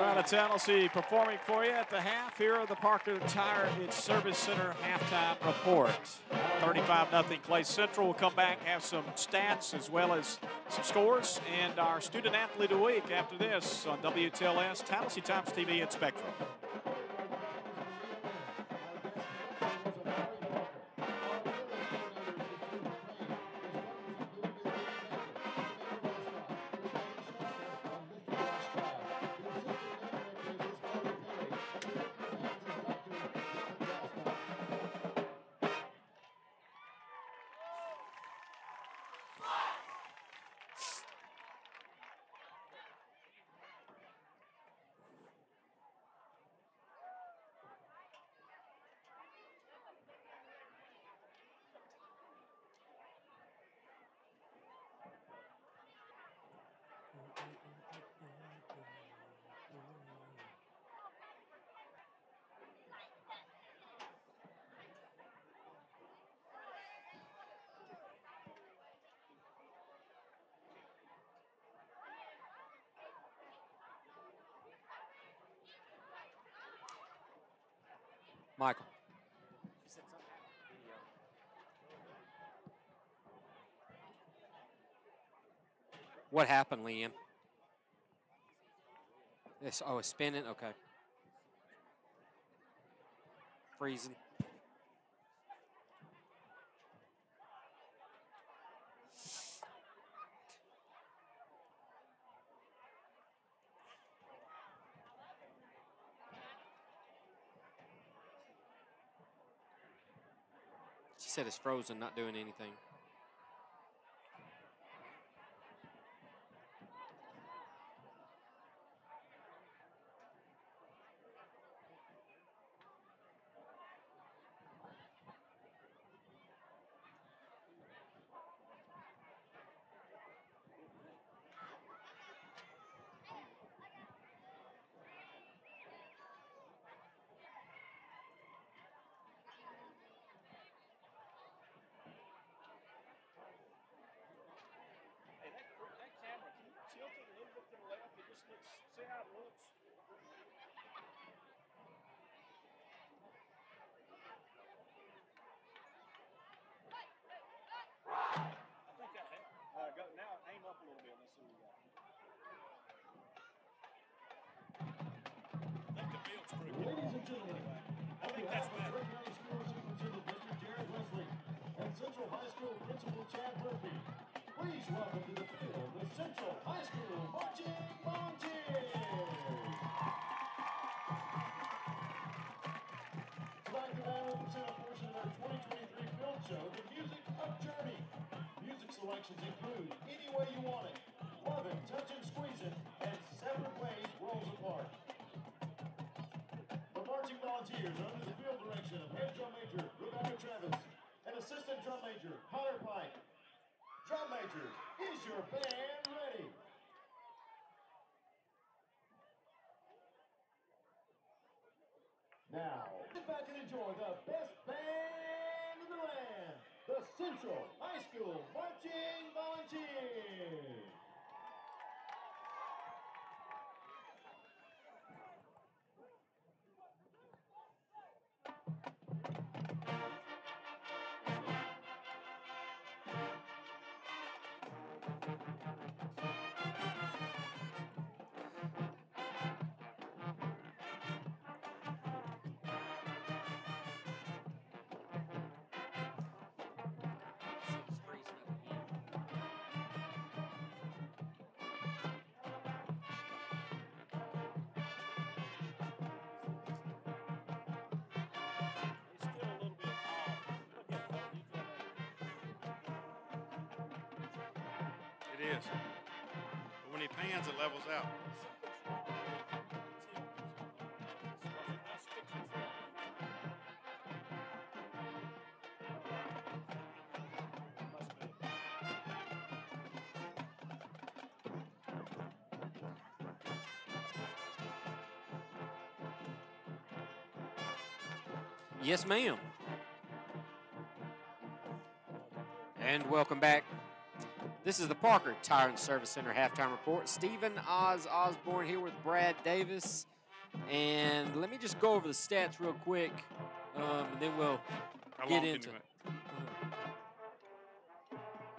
Well, Tallassee performing for you at the half. Here are the Parker Tire It's Service Center halftime report. 35 0 Clay Central will come back, have some stats as well as some scores, and our student athlete of the week after this on WTLS, Tallassee Times TV and Spectrum. Michael. What happened, Liam? This oh, it's spinning. Okay. Freezing. Said it's frozen, not doing anything. Selections include Any Way You Want It, Lovin', Touchin', Squeezin', and squeeze it, and Separate Ways Worlds Apart. The marching volunteers are under the field direction of head drum major Rebecca Travis and assistant drum major Connor Pike. Drum majors, is your band ready? Now, sit back and enjoy the best band the Central High School Marching Volunteers. Is. But when he pans, it levels out. Yes, ma'am. And welcome back. This is the Parker Tire and Service Center halftime report. Stephen Oz Osborne here with Brad Davis. And let me just go over the stats real quick, um, and then we'll How get into you-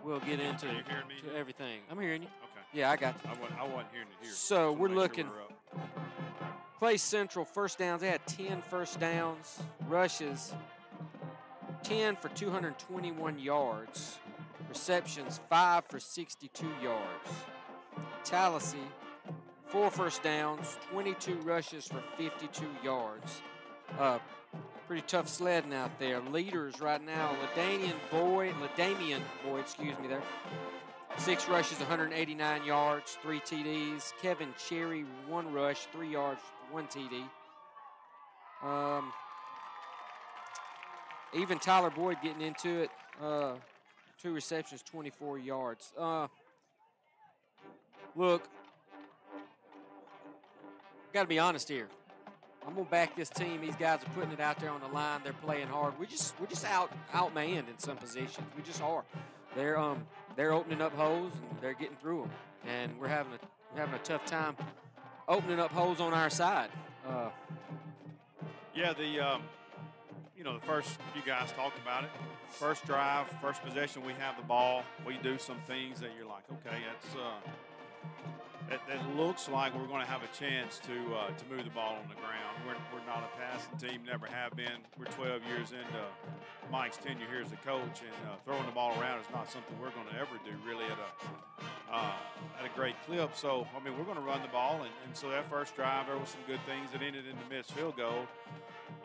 we'll get into Are you hearing me? to everything. I'm hearing you. Okay. Yeah, I got you. I wasn't, I wasn't hearing it here. So Just we're looking- Sure we're. Clay Central first downs. They had 10 first downs, rushes 10 for 221 yards, receptions 5 for 62 yards. Tallassee, four first downs, 22 rushes for 52 yards. Uh, pretty tough sledding out there. Leaders right now, Ladanian Boyd, Ladamian Boyd, excuse me there. Six rushes, 189 yards, three TDs. Kevin Cherry, one rush, three yards, one TD. Um, even Tyler Boyd getting into it, uh, two receptions, 24 yards. Uh, look, got to be honest here. I'm gonna back this team. These guys are putting it out there on the line. They're playing hard. We just we're just out outmanned in some positions. We just are. They're um they're opening up holes and they're getting through them, and we're having a we're having a tough time opening up holes on our side. Uh, Yeah, the um, you know the first you guys talked about it. First drive, first possession, we have the ball. We do some things that you're like, okay, that's uh, that, that looks like we're going to have a chance to uh, to move the ball on the ground. We're, we're not a passing team, never have been. We're 12 years into Mike's tenure here as a coach, and uh, throwing the ball around is not something we're going to ever do really at a uh, at a great clip. So I mean, we're going to run the ball, and, and so that first drive there was some good things that ended in the missed field goal.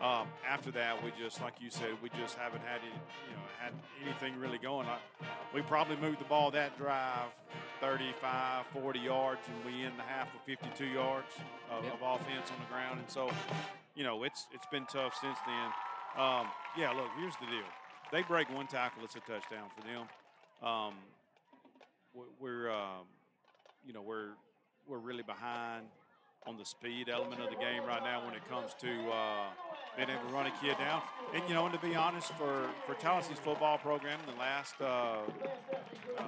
Um, after that, we just, like you said, we just haven't had any, you know, had anything really going. I, we probably moved the ball that drive 35, 40 yards, and we end the half with 52 yards of, Yep. of offense on the ground. And so, you know, it's it's been tough since then. Um, yeah, look, here's the deal. They break one tackle, it's a touchdown for them. Um, we- we're, um, you know, we're we're really behind on the speed element of the game right now when it comes to uh, being able to run a kid down. And you know, and to be honest, for for Tallassee's football program, the last uh, uh,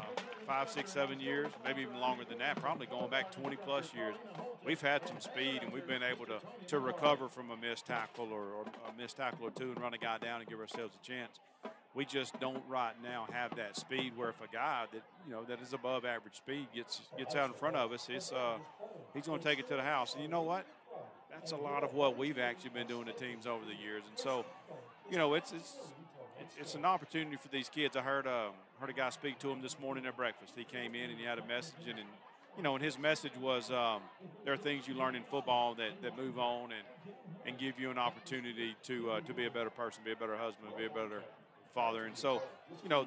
five, six, seven years, maybe even longer than that, probably going back 20 plus years, we've had some speed and we've been able to to recover from a missed tackle or, or a missed tackle or two and run a guy down and give ourselves a chance. We just don't right now have that speed where if a guy that you know that is above average speed gets gets out in front of us, it's uh, he's going to take it to the house. And you know what? That's a lot of what we've actually been doing to teams over the years. And so, you know, it's it's it's, it's an opportunity for these kids. I heard um, heard a guy speak to him this morning at breakfast. He came in and he had a message, and, and you know, and his message was um, there are things you learn in football that, that move on and and give you an opportunity to uh, to be a better person, be a better husband, be a better father. And so, you know,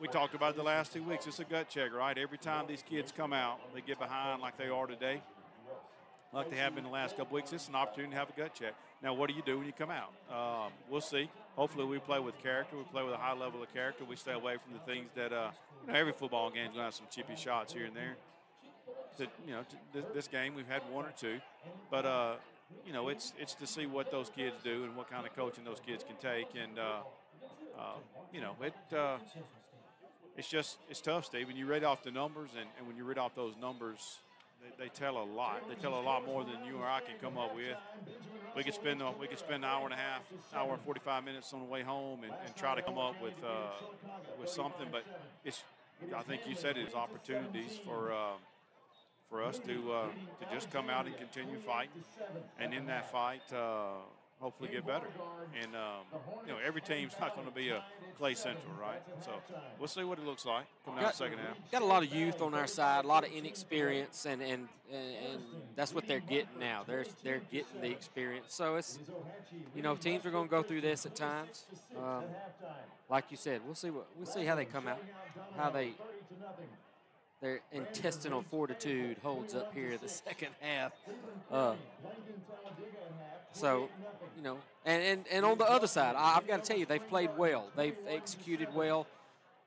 we talked about it the last two weeks. It's a gut check, right? Every time these kids come out, they get behind like they are today, like they have been the last couple weeks. It's an opportunity to have a gut check. Now, what do you do when you come out? Um, we'll see. Hopefully, we play with character. We play with a high level of character. We stay away from the things that uh, you know. Every football game is going to have some chippy shots here and there. To, you know, to this, this game we've had one or two, but uh, you know, it's it's to see what those kids do and what kind of coaching those kids can take, and uh, uh, you know, it. Uh, it's just it's tough, Steve. When you read off the numbers, and, and when you read off those numbers, they, they tell a lot. They tell a lot more than you or I can come up with. We could spend uh, we could spend an hour and a half, hour and forty five minutes on the way home, and, and try to come up with uh, with something. But it's I think you said it is opportunities for. Uh, for us to uh, to just come out and continue fighting, and in that fight, uh, hopefully get better. And um, you know, every team's not going to be a Clay Central, right? So we'll see what it looks like coming out Got- the second half. got a lot of youth on our side, a lot of inexperience, and and and, and that's what they're getting now. They're they're getting the experience. So it's you know teams are going to go through this at times. Um, like you said, we'll see what we'll see how they come out, how they their intestinal fortitude holds up here the second half. Uh, so, you know, and, and, and on the other side, I, I've got to tell you, they've played well. They've executed well.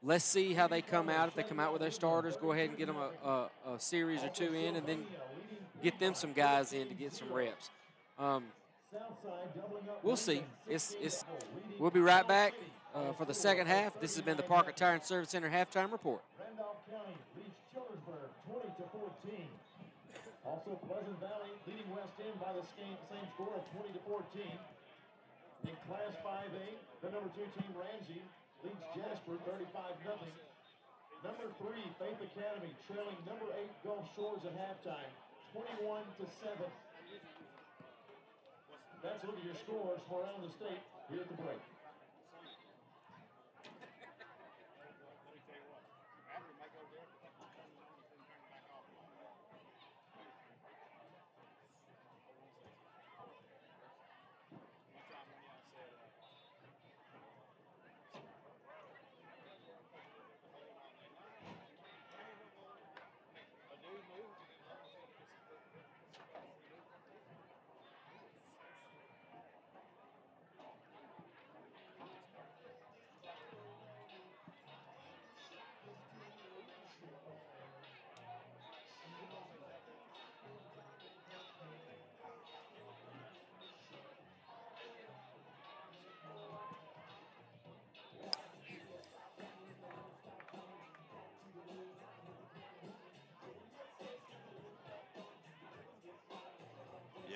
Let's see how they come out. If they come out with their starters, go ahead and get them a, a, a series or two in, and then get them some guys in to get some reps. Um, we'll see. It's, it's, we'll be right back uh, for the second half. This has been the Parker Tire and Service Center halftime report. Randolph County to 14. Also, Pleasant Valley leading West End by the same, score of 20 to 14. In Class 5A, the number two team Ramsey leads Jasper 35 nothing. Number three, Faith Academy trailing number eight Gulf Shores at halftime, 21 to 7. That's a look at your scores for around the state here at the break.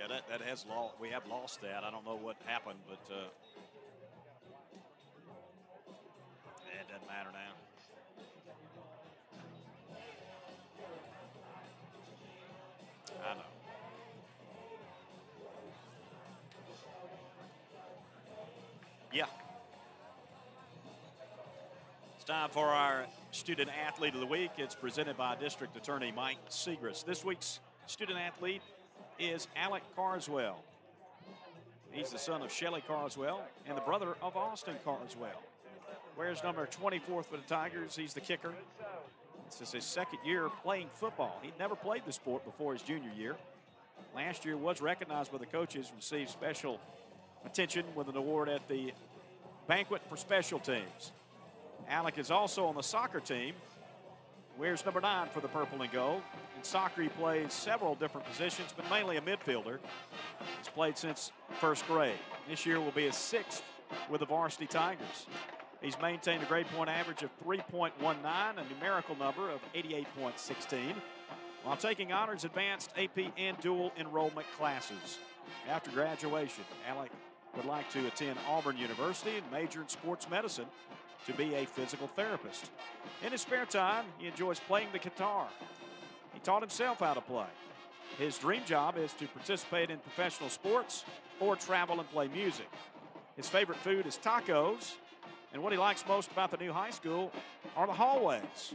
Yeah, that, that has lost. We have lost that. I don't know what happened, but uh, it doesn't matter now. I know. Yeah. It's time for our student athlete of the week. It's presented by District Attorney Mike Segrest. This week's student athlete is Alec Carswell. He's the son of Shelley Carswell and the brother of Austin Carswell. Wears number 24 for the Tigers. He's the kicker. This is his second year playing football. He'd never played the sport before his junior year. Last year was recognized by the coaches, received special attention with an award at the banquet for special teams. Alec is also on the soccer team. Wears number nine for the purple and gold. In soccer, he plays several different positions, but mainly a midfielder. He's played since first grade. This year will be his sixth with the varsity Tigers. He's maintained a grade point average of 3.19, a numerical number of 88.16, while taking honors, advanced, AP, and dual enrollment classes. After graduation, Alec would like to attend Auburn University and major in sports medicine to be a physical therapist. In his spare time, he enjoys playing the guitar. He taught himself how to play. His dream job is to participate in professional sports or travel and play music. His favorite food is tacos, and what he likes most about the new high school are the hallways.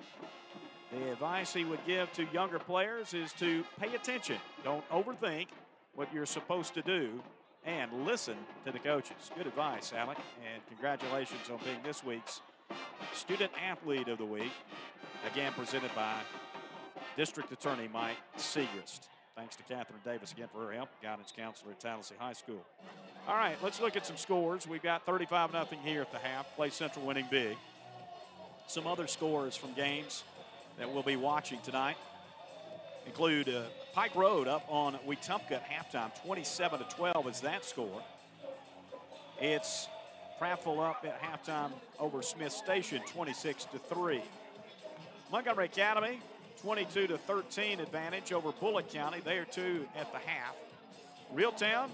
The advice he would give to younger players is to pay attention. Don't overthink what you're supposed to do and listen to the coaches. Good advice, Alec, and congratulations on being this week's Student Athlete of the Week. Again, presented by District Attorney Mike Segrest. Thanks to Catherine Davis again for her help, guidance counselor at Tallassee High School. All right, let's look at some scores. We've got 35 0 here at the half. Clay Central winning big. Some other scores from games that we'll be watching tonight include uh, Pike Road up on Wetumpka at halftime, 27 to 12 is that score. It's Prattville up at halftime over Smith Station, 26 to 3. Montgomery Academy, 22 to 13 advantage over Bullock County. They are two at the half. Reeltown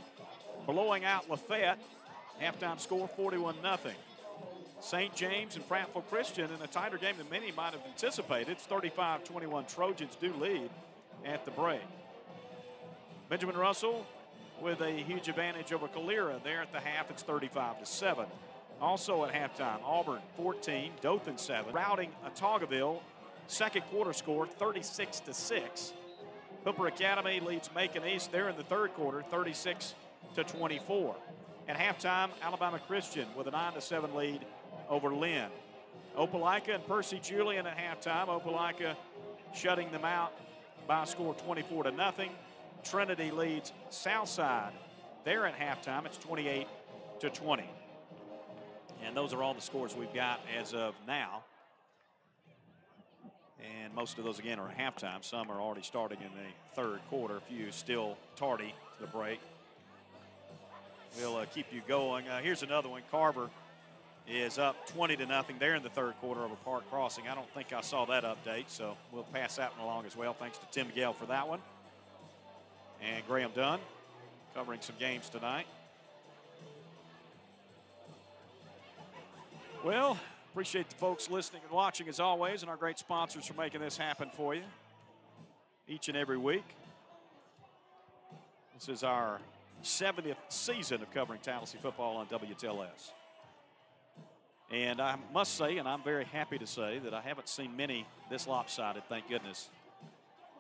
blowing out Lafayette. Halftime score 41 0. St. James and Prattville Christian in a tighter game than many might have anticipated. It's 35 21. Trojans do lead at the break. Benjamin Russell with a huge advantage over Calera. There at the half, it's 35 to 7. Also at halftime, Auburn 14, Dothan 7. Routing Autaugaville, second quarter score 36 to 6. Hooper Academy leads Macon East there in the third quarter, 36 to 24. At halftime, Alabama Christian with a 9 to 7 lead over Lynn. Opelika and Percy Julian at halftime. Opelika shutting them out by a score 24 to nothing. Trinity leads Southside there at halftime. It's 28 to 20. And those are all the scores we've got as of now. And most of those, again, are at halftime. Some are already starting in the third quarter. A few still tardy to the break. We'll uh, keep you going. Uh, here's another one. Carver is up 20 to nothing there in the third quarter of a Park Crossing. I don't think I saw that update, so we'll pass that one along as well. Thanks to Tim Gale for that one. And Graham Dunn covering some games tonight. Well, appreciate the folks listening and watching as always, and our great sponsors for making this happen for you each and every week. This is our 70th season of covering Tallassee football on WTLS. And I must say, and I'm very happy to say, that I haven't seen many this lopsided, thank goodness,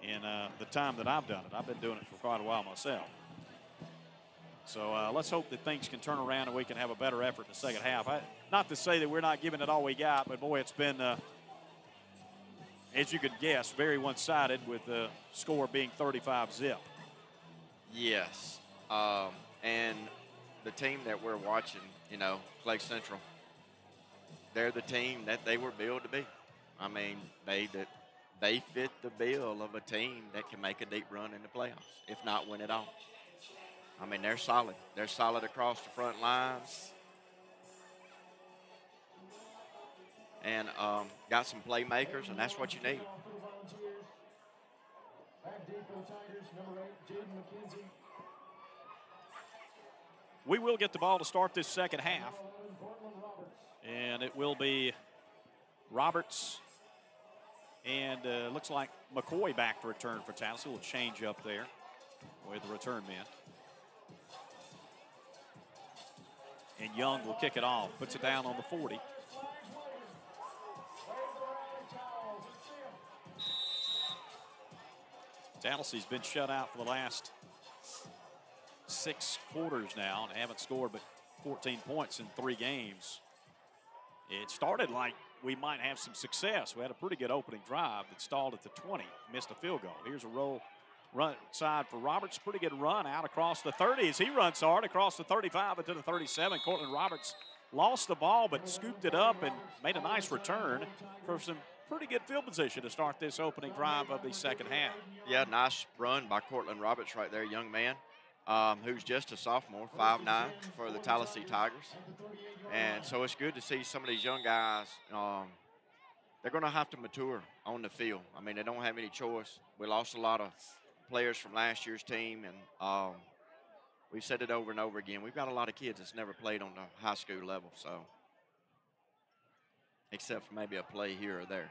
in uh, the time that I've done it. I've been doing it for quite a while myself. So uh, let's hope that things can turn around and we can have a better effort in the second half. I, not to say that we're not giving it all we got, but boy, it's been, uh, as you could guess, very one sided with the score being 35 zip. Yes. Um, and the team that we're watching, you know, Clay Central, they're the team that they were billed to be. I mean, they that they fit the bill of a team that can make a deep run in the playoffs, if not win it all. I mean, they're solid. They're solid across the front lines. And um, got some playmakers, and that's what you need. We will get the ball to start this second half. And it will be Roberts and uh, looks like McCoy back to return for Tallassee. Little change up there with the return man. And Young will kick it off, puts it down on the 40. Tallassee's been shut out for the last six quarters now and haven't scored but 14 points in three games. It started like we might have some success. We had a pretty good opening drive that stalled at the 20, missed a field goal. Here's a roll run side for Roberts. Pretty good run out across the 30 as he runs hard across the 35 into the 37. Cortland Roberts lost the ball but scooped it up and made a nice return for some pretty good field position to start this opening drive of the second half. Yeah, nice run by Cortland Roberts right there, young man, um, who's just a sophomore, 5'9", for the Tallassee Tigers. And so it's good to see some of these young guys. Um, they're going to have to mature on the field. I mean, they don't have any choice. We lost a lot of players from last year's team, and um, we've said it over and over again. We've got a lot of kids that's never played on the high school level, so except for maybe a play here or there.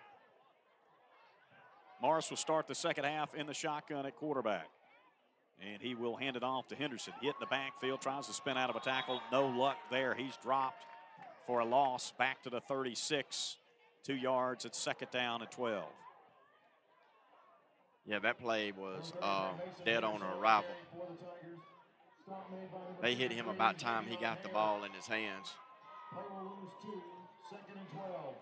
Morris will start the second half in the shotgun at quarterback. And he will hand it off to Henderson. Hit in the backfield, tries to spin out of a tackle. No luck there. He's dropped for a loss back to the 36. Two yards at second down at 12. Yeah, that play was uh, dead on arrival. For the Tigers. Stop made by number They hit him about time he got the ball in his hands. Play will lose two, second and 12.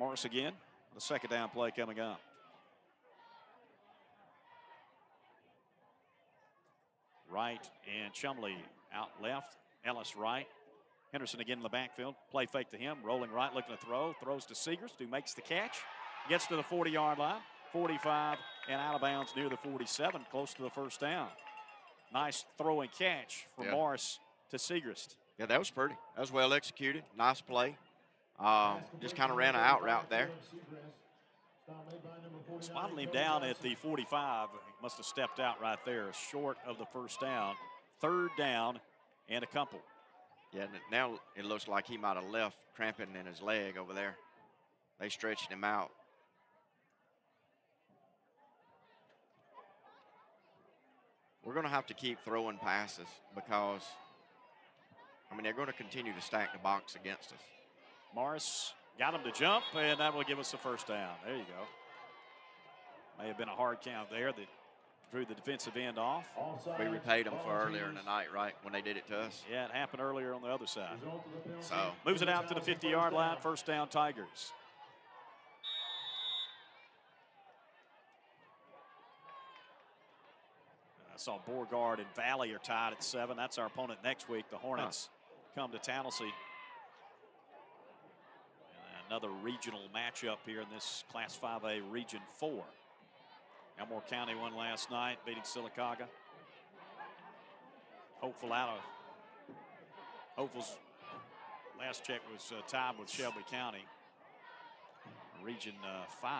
Morris again. The second down play coming up. Right and Chumley out left. Ellis right. Henderson again in the backfield. Play fake to him. Rolling right, looking to throw. Throws to Seegers, who makes the catch. Gets to the 40 yard line. 45 and out of bounds near the 47, close to the first down. Nice throw and catch from Yeah. Morris to Segrist. Yeah, that was pretty. That was well executed. Nice play. Um, just kind of ran an out route there. Stop made by number 49, Spotted him down at the 45. He must have stepped out right there, short of the first down. Third down and a couple. Yeah, now it looks like he might have left cramping in his leg over there. They stretched him out. We're going to have to keep throwing passes because, I mean, they're going to continue to stack the box against us. Morris got him to jump, and that will give us a first down. There you go. May have been a hard count there that drew the defensive end off. We repaid them for earlier in the night, right, when they did it to us. Yeah, it happened earlier on the other side. So, Moves it out to the 50 yard line, first down, Tigers. I saw Beauregard and Valley are tied at seven. That's our opponent next week. The Hornets come to Tallassee. Another regional matchup here in this Class 5A Region 4. Elmore County won last night, beating Sylacauga. Hopeful out of Hopeful's last check was uh, tied with Shelby County, Region uh, 5.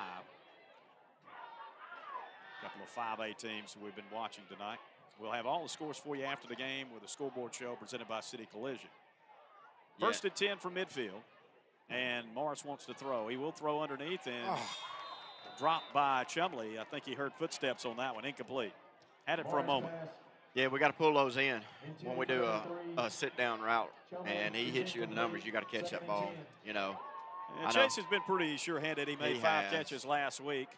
A couple of 5A teams we've been watching tonight. We'll have all the scores for you after the game with a scoreboard show presented by City Collision. Yeah. First and 10 for midfield. And Morris wants to throw. He will throw underneath and Oh. dropped by Chumley. I think he heard footsteps on that one. Incomplete. Had it for a moment. Yeah, we got to pull those in when we do a, a sit down route, and he hits you in the numbers. You got to catch that ball. You know. And I know. Chase has been pretty sure-handed. He made He five has. catches last week,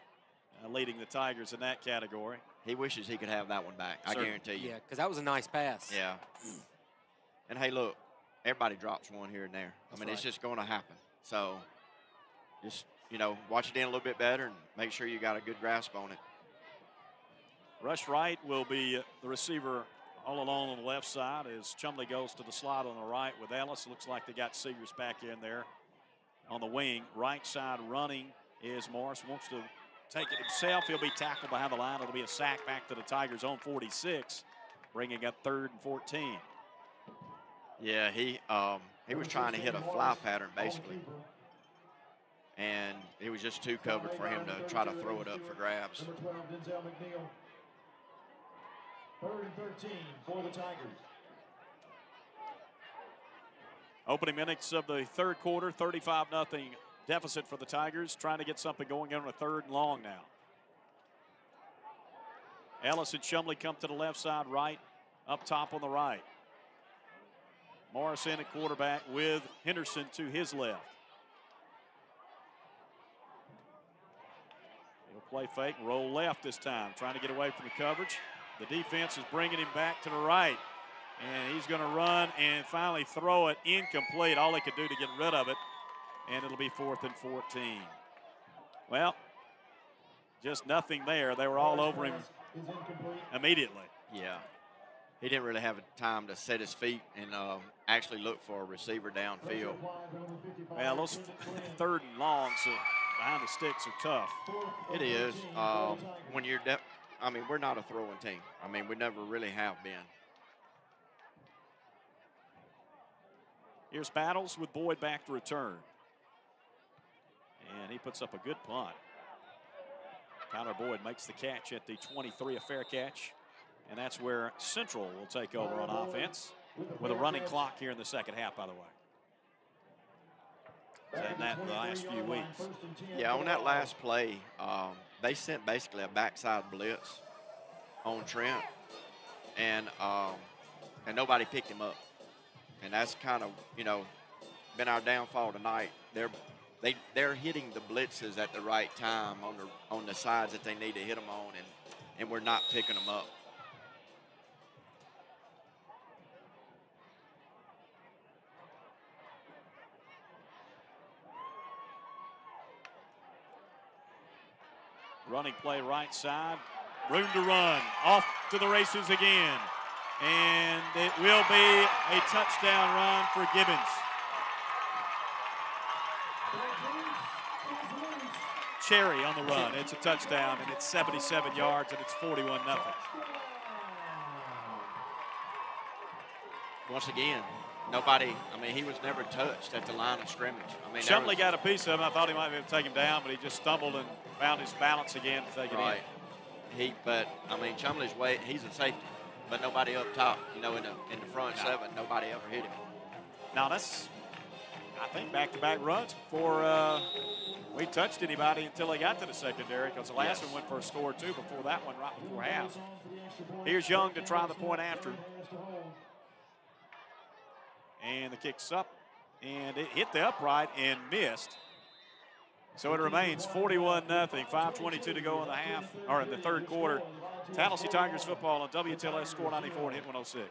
uh, leading the Tigers in that category. He wishes he could have that one back. I guarantee you. Yeah, because that was a nice pass. Yeah. And hey, look, everybody drops one here and there. That's I mean, it's just going to happen. So just, you know, watch it in a little bit better and make sure you got a good grasp on it. Rush Wright will be the receiver all alone on the left side as Chumley goes to the slot on the right with Ellis. Looks like they got Seegers back in there on the wing. Right side running is Morris. Wants to take it himself. He'll be tackled behind the line. It'll be a sack back to the Tigers on 46, bringing up third and 14. Yeah, he um, he was trying to hit a fly pattern basically, and it was just too covered for him to try to throw it up for grabs. Number 12, Denzel McNeil. Third and 13 for the Tigers. Opening minutes of the third quarter, 35 0 deficit for the Tigers, trying to get something going on a third and long now. Ellis and Chumley come to the left side, right, up top on the right. Morris in at quarterback with Henderson to his left. He'll play fake, roll left this time, trying to get away from the coverage. The defense is bringing him back to the right. And he's going to run and finally throw it incomplete. All he could do to get rid of it. And it'll be fourth and 14. Well, just nothing there. They were all over him immediately. Yeah, he didn't really have time to set his feet and um, actually look for a receiver downfield. Well, those third and longs uh, behind the sticks are tough. It is um, when you're. De- I mean, we're not a throwing team. I mean, we never really have been. Here's Battles with Boyd back to return. And he puts up a good punt. Tyler Boyd makes the catch at the 23, a fair catch. And that's where Central will take over on offense with a running clock here in the second half, by the way. Said that in the last few weeks. Yeah, on that last play, um, they sent basically a backside blitz on Trent, and um, and nobody picked him up, and that's kind of you know been our downfall tonight. They're they they're hitting the blitzes at the right time on the on the sides that they need to hit them on, and and we're not picking them up. Running play right side. Room to run. Off to the races again. And it will be a touchdown run for Gibbons. Cherry on the run. It's a touchdown, and it's 77 yards, and it's 41 0. Once again, nobody. I mean, he was never touched at the line of scrimmage. I mean, Chumley was- got a piece of him. I thought he might be able to take him down, but he just stumbled and found his balance again to take it Right. He, but I mean, Chumley's way. He's a safety, but nobody up top. You know, in the in the front No. seven, nobody ever hit him. Now that's, I think, back-to-back runs before uh, we touched anybody until they got to the secondary. Because the last Yes. one went for a score too before that one, right before half. Here's Young to try the point after. And the kick's up, and it hit the upright and missed. So it remains 41 0 5:22 to go in the half, or in the third quarter. Tallassee Tigers football on WTLS score 94 and hit 106.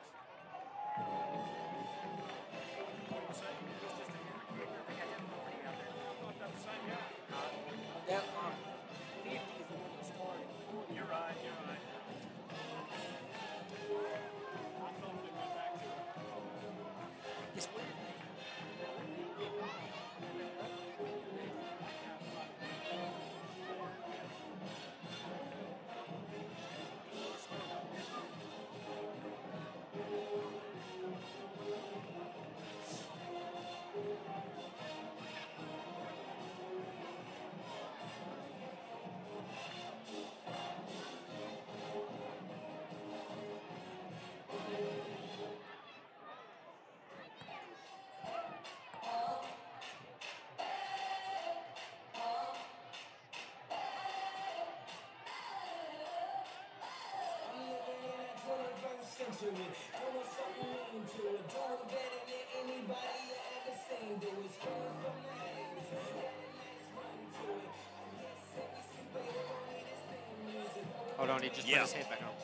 To it. I want something mean to it. Doing better than anybody you ever seen. Do it. Scream from the haters. Let the run to it. I guess every single this thing music. Hold on, he just Yeah. put his head back on.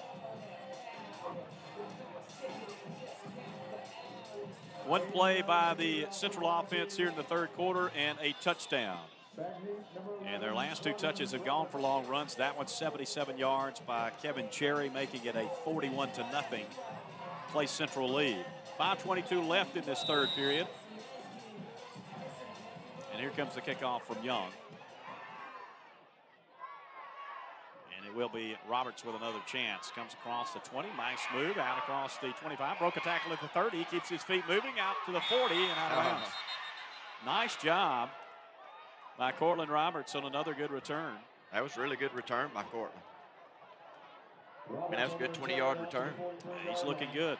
One play by the Central offense here in the third quarter and a touchdown. And their last two touches have gone for long runs. That one's 77 yards by Kevin Cherry, making it a 41 to nothing Clay Central lead. 5:22 left in this third period. And here comes the kickoff from Young. And it will be Roberts with another chance. Comes across the 20. Nice move out across the 25. Broke a tackle at the 30. Keeps his feet moving out to the 40 and out of bounds. Nice job by Cortland Roberts on another good return. That was a really good return by Cortland. I mean, that was a good 20-yard return. He's looking good.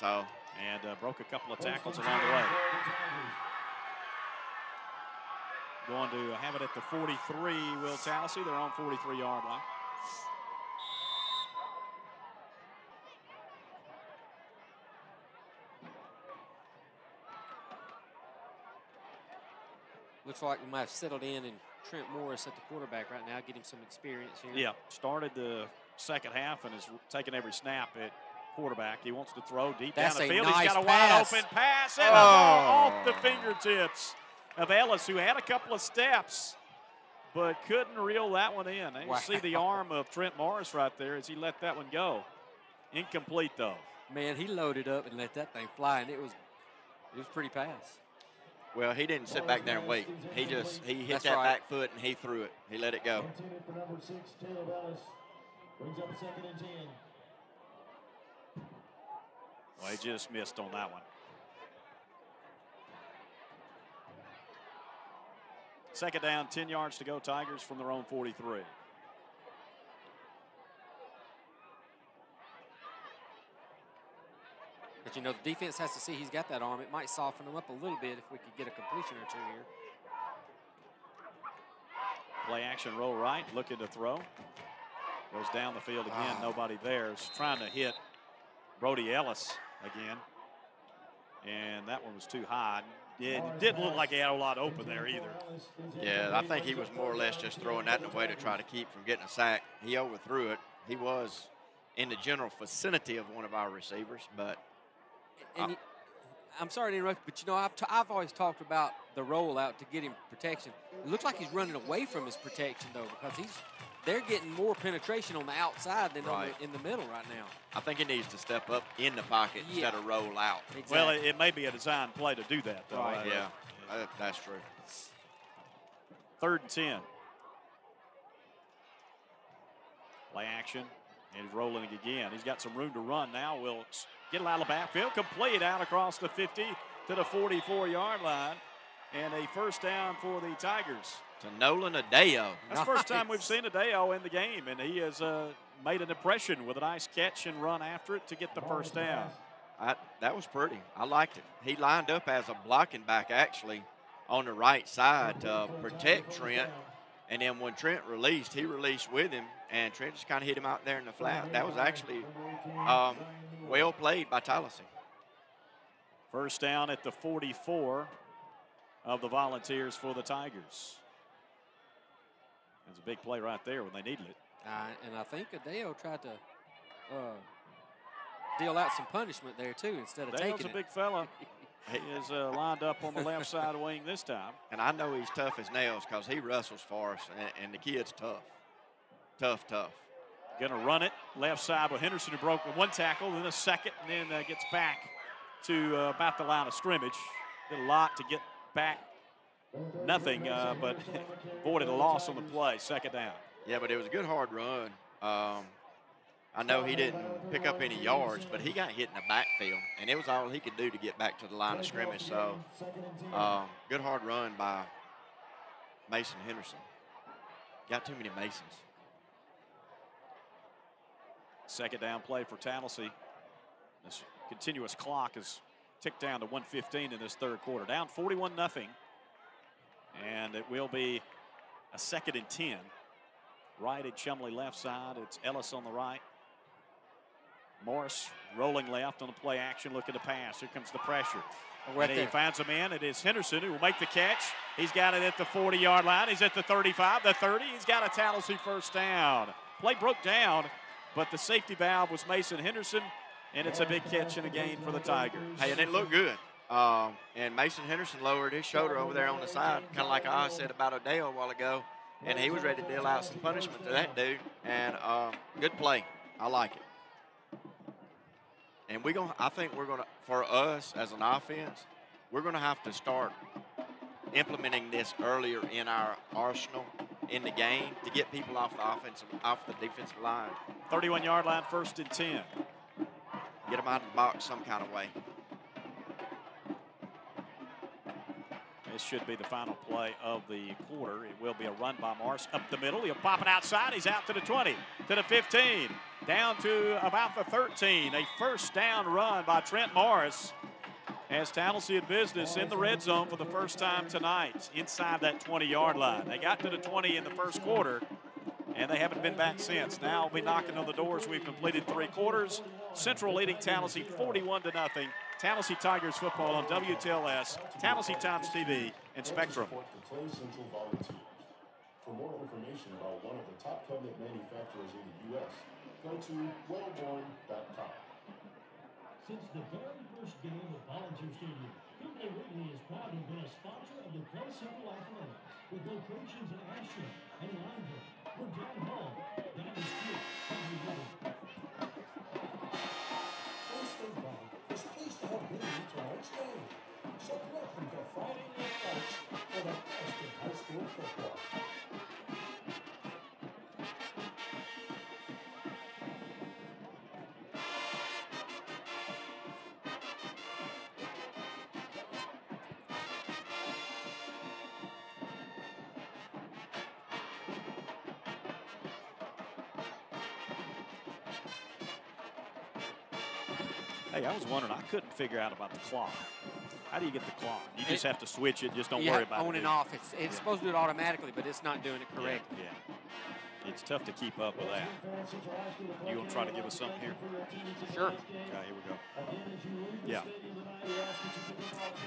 So, And uh, broke a couple of tackles along the way. Going to have it at the 43, Will Tallassee. They're on 43 yard line. Looks like we might have settled in and Trent Morris at the quarterback right now, get him some experience here. Yeah, started the second half and is taking every snap at quarterback. He wants to throw deep That's down the field. nice He's got a pass. wide open pass and Oh. off the fingertips of Ellis, who had a couple of steps but couldn't reel that one in. And You see the arm of Trent Morris right there as he let that one go. Incomplete though. Man, he loaded up and let that thing fly, and it was it was pretty pass. Well, he didn't sit back there and wait. He just he hit That's that right. back foot and he threw it. He let it go. Intended six, Caleb Ellis. Brings up a second and ten. Well, he just missed on that one. Second down, 10 yards to go. Tigers from their own 43. You know, the defense has to see he's got that arm. It might soften him up a little bit if we could get a completion or two here. Play action, roll right, looking to throw. Goes down the field again. Ah. Nobody there. Is trying to hit Brody Ellis again. And that one was too high. It didn't look like he had a lot open there either. Yeah, I think he was more or less just throwing that in the way to try to keep from getting a sack. He overthrew it. He was in the general vicinity of one of our receivers, but And you, I'm sorry to interrupt, but you know, I've, t- I've always talked about the rollout to get him protection. It looks like he's running away from his protection though, because he's they're getting more penetration on the outside than on Right. the, in the middle right now. I think he needs to step up in the pocket Yeah. instead of roll out. Well, it, it may be a design play to do that, though. Right. I- Yeah, uh, that- that's true. Third and 10. Play action. And he's rolling again. He's got some room to run now. Will get it out of the backfield. Complete out across the 50 to the 44 yard line. And a first down for the Tigers. To Nolan Adeo. That's the first time we've seen Adeo in the game, and he has uh, made an impression with a nice catch and run after it to get the first down. I, that was pretty. I liked it. He lined up as a blocking back actually on the right side to protect Trent. And then when Trent released, he released with him, and Trent just kind of hit him out there in the flat. That was actually um, well played by Tallassee. First down at the 44 of the Volunteers for the Tigers. That's a big play right there when they needed it. Uh, and I think Adeo tried to uh, deal out some punishment there too instead of Dale's taking a big fella. He is uh, lined up on the left side wing this time. And I know he's tough as nails because he wrestles for us, and, and the kid's tough. Tough, tough. Going to run it left side with Henderson who broke one tackle, then a second, and then uh, gets back to uh, about the line of scrimmage. Did a lot to get back. Nothing, uh, but avoided a loss on the play. Second down. Yeah, but it was a good hard run. Um, I know he didn't pick up any yards, but he got hit in the backfield, and it was all he could do to get back to the line of scrimmage. So, um, good hard run by Mason Henderson. Got too many Masons. Second down play for Tallassee. This continuous clock is ticked down to 115 in this third quarter. Down 41 nothing. And it will be a second and 10. Right at Chumley left side. It's Ellis on the right. Morris rolling left on the play action, looking to pass. Here comes the pressure. Right and he finds a man. It is Henderson who will make the catch. He's got it at the 40 yard line. He's at the 35, the 30. He's got a Tallassee first down. Play broke down, but the safety valve was Mason Henderson, and it's a big catch and a gain for the Tigers. Hey, and it looked good. Um, and Mason Henderson lowered his shoulder over there on the side, kind of like I said about Odell a while ago. And he was ready to deal out some punishment to that dude. And um, good play. I like it. And we going I think we're gonna for us as an offense, we're gonna have to start implementing this earlier in our arsenal in the game to get people off the offensive off the defensive line. 31 yard line, first and 10. Get them out of the box some kind of way. This should be the final play of the quarter. It will be a run by Morris up the middle. He'll pop it outside. He's out to the 20, to the 15, down to about the 13. A first down run by Trent Morris has Tallassee in business in the red zone for the first time tonight inside that 20 yard line. They got to the 20 in the first quarter, and they haven't been back since. Now we'll be knocking on the doors. We've completed three quarters. Central leading Tallassee 41 to nothing. Tallassee Tigers football on WTLS, Tallassee Times TV, and Spectrum. For more information about one of the top cabinet manufacturers in the U.S., go to wellborn.com. Since the very first game at Volunteer Stadium, Hickley Wrigley is proud to have been a sponsor of the Clay Central Athletics with locations in Ashland and Lineville. We're down home, down the street, from the river. First State Bank is pleased to have been in tonight's game. So welcome to Friday Night Lights for the best of high school football. Wondering, I couldn't figure out about the clock. How do you get the clock? You just It- have to switch it. Just don't worry about on it. and off. It's, it's supposed to do it automatically, but it's not doing it Yeah. Yeah, It's tough to keep up with that. You want to try to give us something here? Sure. Okay, here we go. Yeah.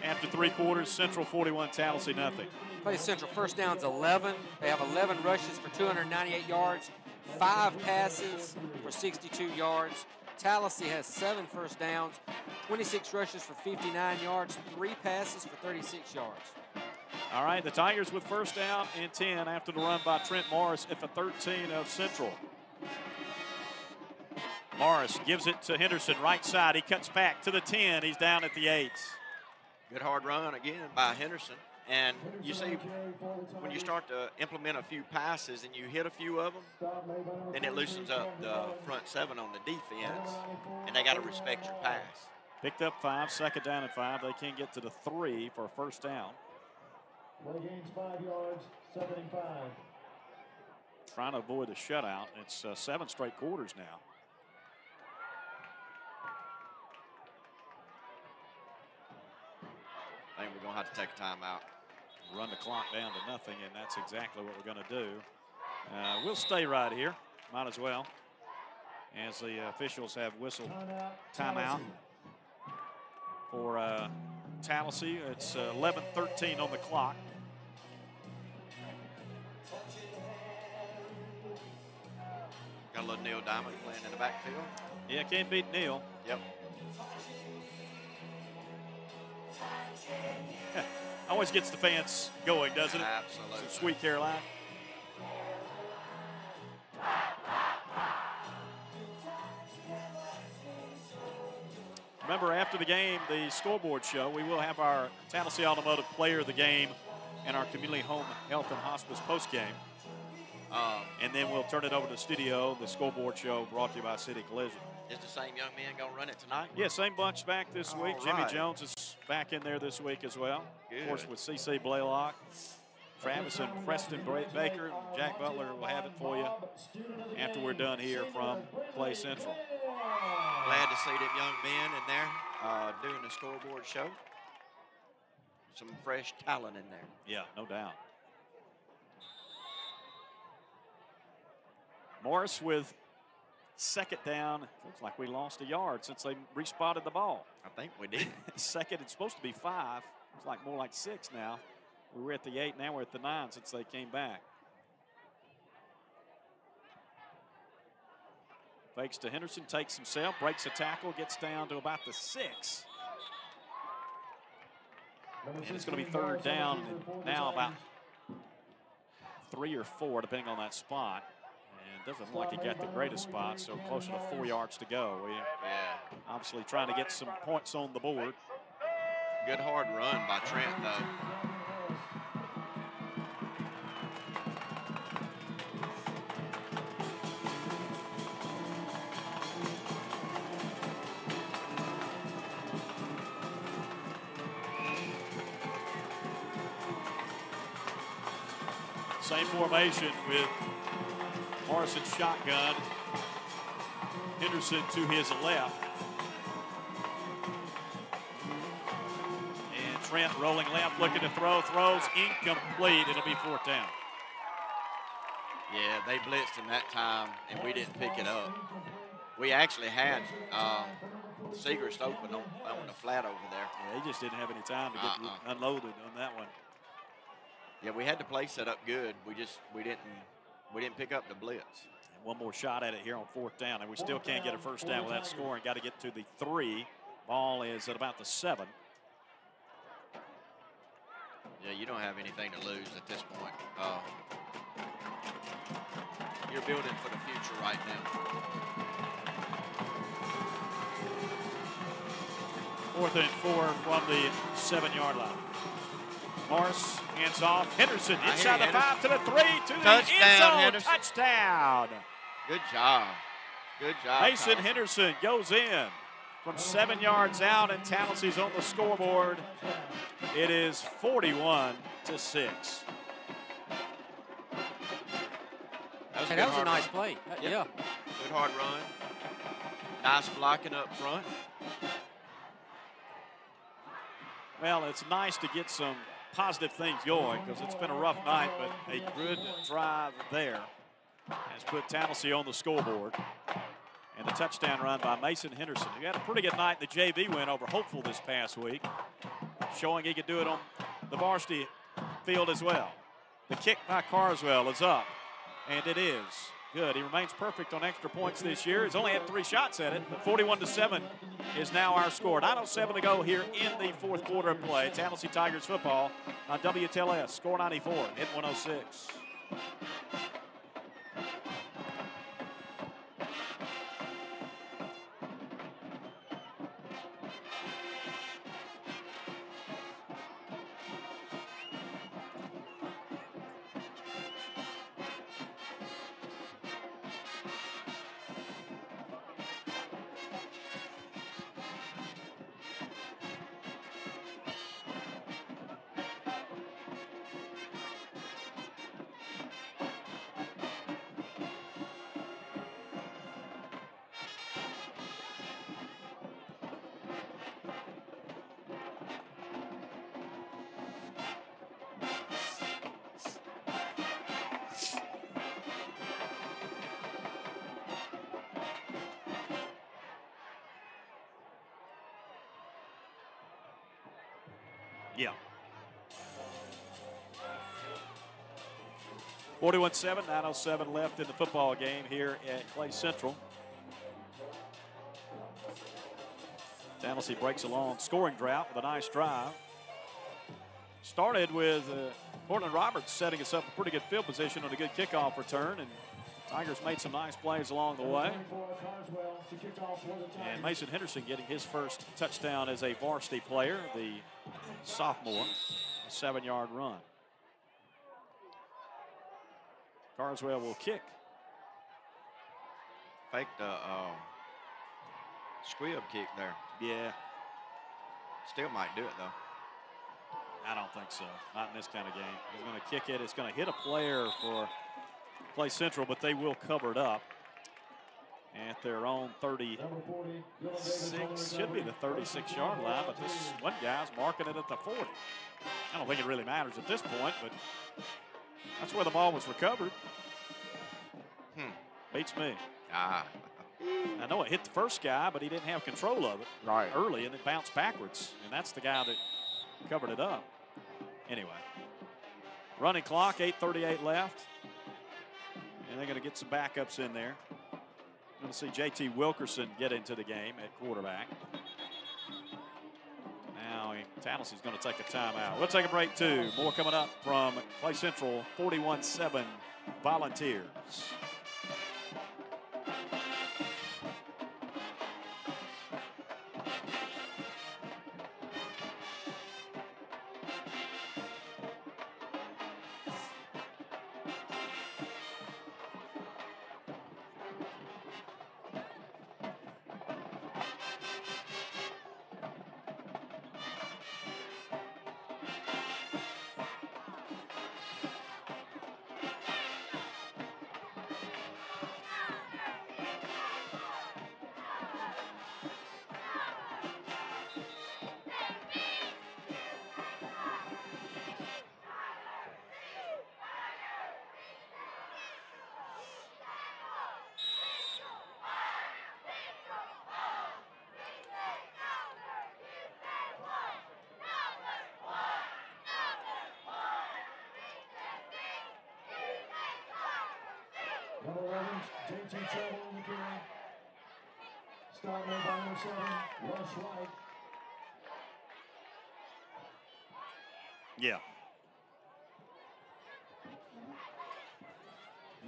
After three quarters, Central 41, Tallassee nothing. Clay Central first downs 11. They have 11 rushes for 298 yards, five passes for 62 yards. Tallassee has seven first downs, 26 rushes for 59 yards, three passes for 36 yards. All right, the Tigers with first down and 10 after the run by Trent Morris at the 13 of Central. Morris gives it to Henderson, right side. He cuts back to the 10. He's down at the 8. Good hard run again by Henderson. And you see, when you start to implement a few passes and you hit a few of them, then it loosens up the front seven on the defense, and they got to respect your pass. Picked up five, second down and five. They can't get to the three for a first down. One gains five yards, seven and five. Trying to avoid a shutout. It's uh, seven straight quarters now. I think we're going to have to take a timeout. Run the clock down to nothing, and that's exactly what we're going to do. Uh, we'll stay right here. Might as well. As the officials have whistled timeout for uh, Tallassee. It's uh, 11-13 on the clock. Got a little Neil Diamond playing in the backfield. Yeah, can't beat Neil. Yep. Always gets the fans going, doesn't it? Absolutely. Some sweet Caroline. Remember, after the game, the scoreboard show, we will have our Tennessee Automotive Player of the Game and our Community Home Health and Hospice post game. Um, And then we'll turn it over to the studio, the scoreboard show brought to you by City Collision. is the same young man going to run it tonight? Yeah, same bunch back this week. All Jimmy. Jones is back in there this week as well. Of course, with CC Blaylock, Travis and Preston Baker, Jack Butler will have it for you after we're done here from Clay Central. Glad to see them young men in there uh, doing the scoreboard show. Some fresh talent in there. Yeah, no doubt. Morris with Second down. Looks like we lost a yard since they respotted the ball. I think we did. Second, it's supposed to be five. It's like more like six now. We were at the eight, now we're at the nine since they came back. Fakes to Henderson, takes himself, breaks a tackle, gets down to about the six. And it's going to be third down, and now about three or four, depending on that spot. And doesn't look like he got the greatest spot, so closer to four yards to go. We Yeah. obviously trying to get some points on the board. Good hard run by Trent, though. Same formation with Morrison shotgun. Henderson to his left. And Trent rolling left, looking to throw. Throws incomplete. It'll be fourth down. Yeah, they blitzed him that time, and we didn't pick it up. We actually had um, Segrist open on, on the flat over there. Yeah, he just didn't have any time to get Uh-uh. unloaded on that one. Yeah, we had the play set up good. We just we didn't we didn't pick up the blitz. And one more shot at it here on fourth down, and we still can't get a first down without scoring. Got to get to the three. Ball is at about the seven. Yeah, you don't have anything to lose at this point. Uh, you're building for the future right now. Fourth and four from the seven-yard line. Morris hands off. Henderson inside the you, five to the three to the end Touchdown, zone. Henderson. Touchdown. Good job. Good job. Mason Kyle. Henderson goes in from seven yards out, and Tallassee on the scoreboard. It is 41 to six. That was, a Hey, good that was a nice run. play. Uh, Yep. Yeah. Good hard run. Nice blocking up front. Well, it's nice to get some positive things going because it's been a rough night, but a good drive there has put Tallassee on the scoreboard. And the touchdown run by Mason Henderson, who had a pretty good night in the JV win over Hopeful this past week, showing he could do it on the varsity field as well. The kick by Carswell is up, and it is good. He remains perfect on extra points this year. He's only had three shots at it, but 41 to 7 is now our score. 9.07 to go here in the fourth quarter of play. Tallassee Tigers football on WTLS, score 94, hit 106. 41-7, 907 left in the football game here at Clay Central. Tallassee breaks a long scoring drought with a nice drive. Started with uh, Portland Roberts setting us up a pretty good field position on a good kickoff return, and Tigers made some nice plays along the way. And Mason Henderson getting his first touchdown as a varsity player, the sophomore, a seven-yard run. Carswell will kick. Faked the um, squib kick there. Yeah, Still might do it though. I don't think so. Not in this kind of game. He's going to kick it. It's going to hit a player for Clay Central, but they will cover it up at their own 36. Should be the 36 yard line, but this one guy's marking it at the 40. I don't think it really matters at this point, but that's where the ball was recovered. Hmm. Beats me. Ah, I know it hit the first guy, but he didn't have control of it Right. early, and it bounced backwards, and that's the guy that covered it up. Anyway, running clock, 8:38 left, and they're going to get some backups in there. Going to see J.T. Wilkerson get into the game at quarterback. Now Tallassee going to take a timeout. We'll take a break too. More coming up from Clay Central, 41-7 Volunteers.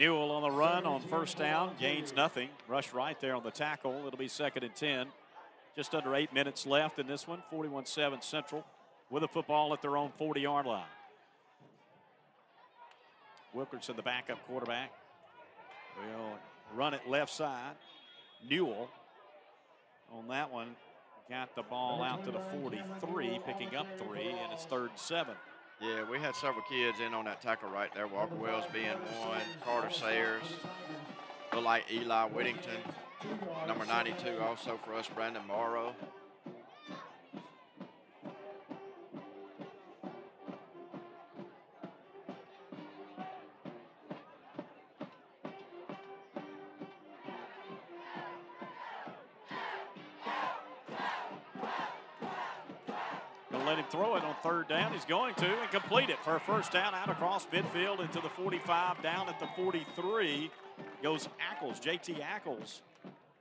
Newell on the run on first down, gains nothing. Rush right there on the tackle. It'll be second and 10. Just under eight minutes left in this one. 41 7 Central with a football at their own 40 yard line. Wilkerson, the backup quarterback, will run it left side. Newell on that one got the ball out to the 43, picking up three, and it's third and seven. Yeah, we had several kids in on that tackle right there. Walker Wells being one, Carter Sayers, look like Eli Whittington, number 92 also for us, Brandon Morrow. Throw it on third down. He's going to and complete it for a first down out across midfield into the 45, down at the 43. Goes Ackles, JT Ackles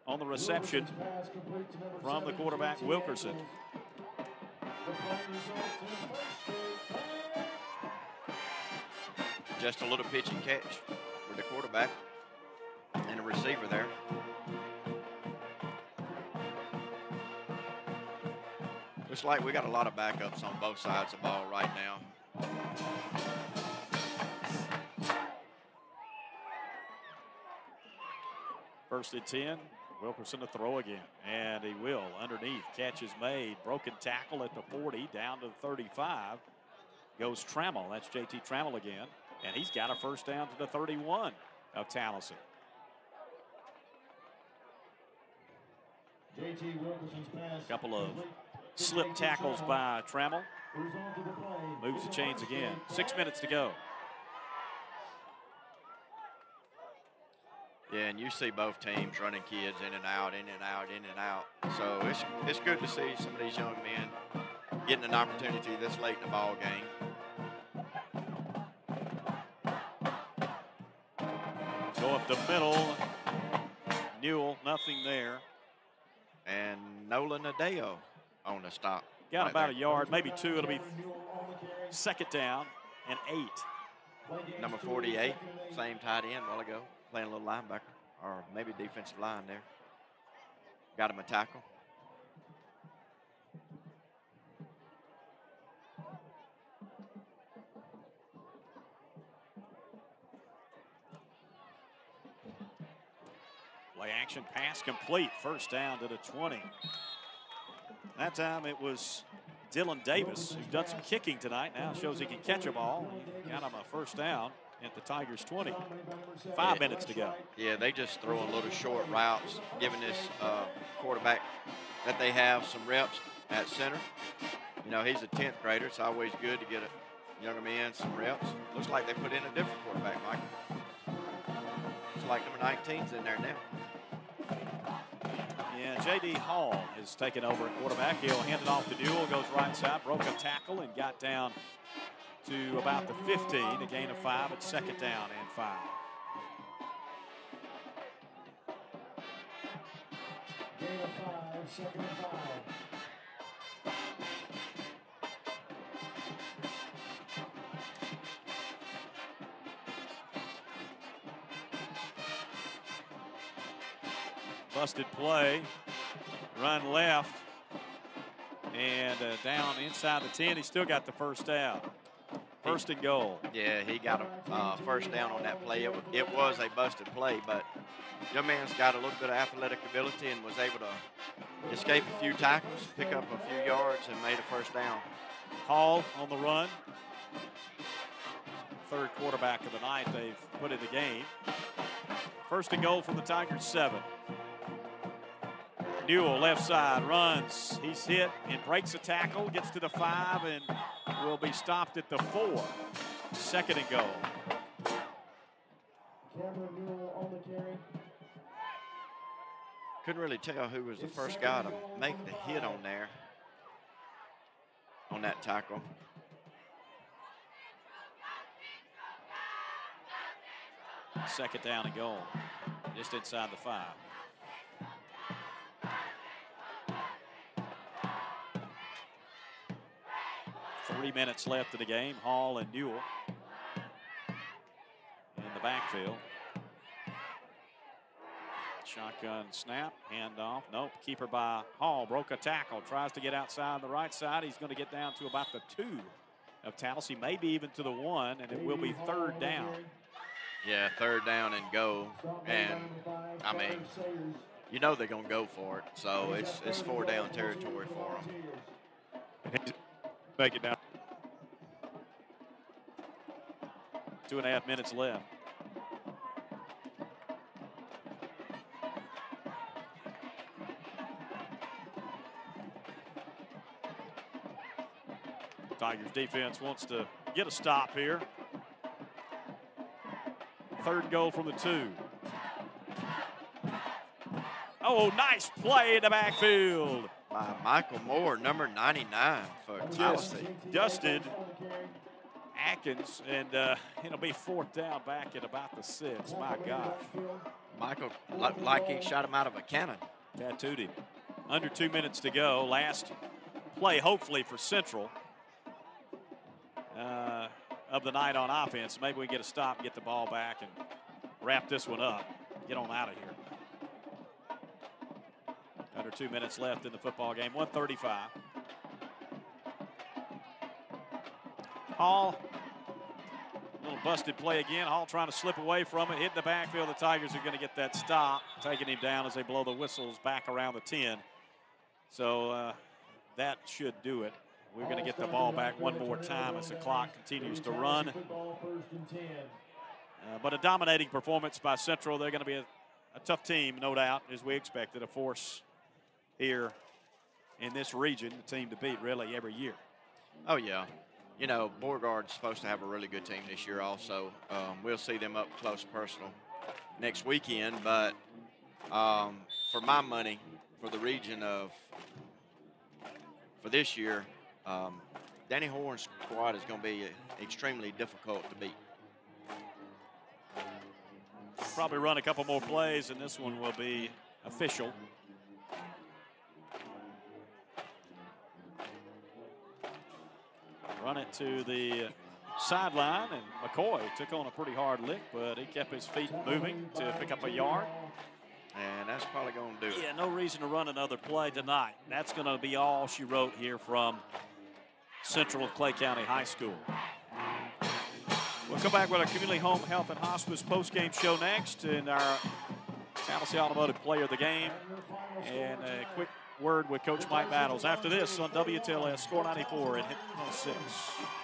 on the reception from the quarterback Wilkerson. The Just a little pitch and catch for the quarterback and a receiver there. Looks like we got a lot of backups on both sides of the ball right now. First and 10. Wilkerson to throw again. And he will. Underneath. Catch is made. Broken tackle at the 40, down to the 35. Goes Trammell. That's JT Trammell again. And he's got a first down to the 31 of Tallassee. JT Wilkerson's pass. Couple of complete. Slip tackles by Trammell. Who's on to the play? Moves the chains again. Six minutes to go. Yeah, and you see both teams running kids in and out, in and out, in and out. So it's it's good to see some of these young men getting an opportunity this late in the ball game. Go up the middle. Newell, nothing there. And Nolan Adeo on the stop. Got right about there. a yard, maybe two. It'll be second down and eight. Number 48, same tight end a while ago, playing a little linebacker, or maybe defensive line there. Got him a tackle. Play action pass complete. First down to the 20. That time it was Dylan Davis, who's done some kicking tonight. Now shows he can catch a ball. Got him a first down at the Tigers 20. Five minutes to go. Yeah, they just throwing little short routes, giving this uh, quarterback that they have some reps at center. You know, he's a 10th grader. It's always good to get a younger man some reps. Looks like they put in a different quarterback, Mike. It's like number 19's in there now. Yeah, J.D. Hall has taken over at quarterback. He'll hand it off to Newell, goes right side, broke a tackle and got down to about the 15, a gain of five at second down and five. Gain of five, second and five. Busted play, run left, and uh, down inside the 10. He still got the first down. First and goal. Yeah, he got a uh, first down on that play. It, it was a busted play, but young man's got a little bit of athletic ability and was able to escape a few tackles, pick up a few yards, and made a first down. Hall on the run. Third quarterback of the night they've put in the game. First and goal from the Tigers, seven. Newell, left side, runs. He's hit and breaks a tackle, gets to the five, and will be stopped at the four. Second and goal. Cameron Newell on the carry. Couldn't really tell who was the first guy to make the hit on there, on that tackle. Second down and goal, just inside the five. Three minutes left in the game. Hall and Newell in the backfield. Shotgun snap, handoff. Nope. Keeper by Hall. Broke a tackle. Tries to get outside the right side. He's going to get down to about the two of Tallassee, maybe even to the one, and it will be third down. Yeah, third down and go. And I mean, you know they're gonna go for it. So it's it's four down territory for them. Make it down. Two and a half minutes left. Tigers defense wants to get a stop here. Third goal from the two. Oh, nice play in the backfield. By Michael Moore, number 99 for Tallassee. dusted And uh, it'll be fourth down back at about the six. My gosh. Michael, li- like he shot him out of a cannon. Tattooed him. Under two minutes to go. Last play, hopefully, for Central uh, of the night on offense. Maybe we get a stop, get the ball back, and wrap this one up. Get on out of here. Under two minutes left in the football game. 135. Hall, little busted play again. Hall trying to slip away from it, hit the backfield. The Tigers are going to get that stop, taking him down as they blow the whistles back around the 10. So uh, that should do it. We're going to get the ball back one more time as the clock continues to run. Football first and 10. Uh, but a dominating performance by Central. They're going to be a, a tough team, no doubt, as we expected. A force here in this region, the team to beat really every year. Oh, yeah. You know, Beauregard's supposed to have a really good team this year also. Um, we'll see them up close personal next weekend. But um, for my money, for the region of, for this year, um, Danny Horn's squad is going to be extremely difficult to beat. Probably run a couple more plays, and this one will be official. Run it to the sideline, and McCoy took on a pretty hard lick, but he kept his feet moving to pick up a yard. And that's probably going to do it. Yeah, no reason to run another play tonight. That's going to be all she wrote here from Central Clay County High School. We'll come back with our Community Home Health and Hospice postgame show next, and our Tallassee Automotive Player of the Game, and a quick word with Coach Mike Battles. After this on WTLS Score 94 and Hit 106.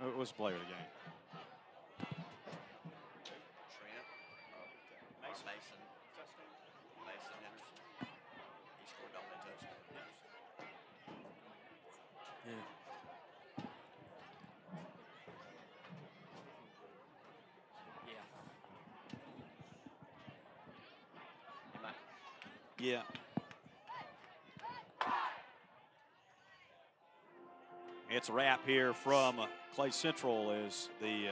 Who we, who was the player of the game? Trent, uh, Mason, Mason, Mason Henderson. He scored on that touchdown. Yeah. Yeah. Yeah. It's a wrap here from Clay Central as the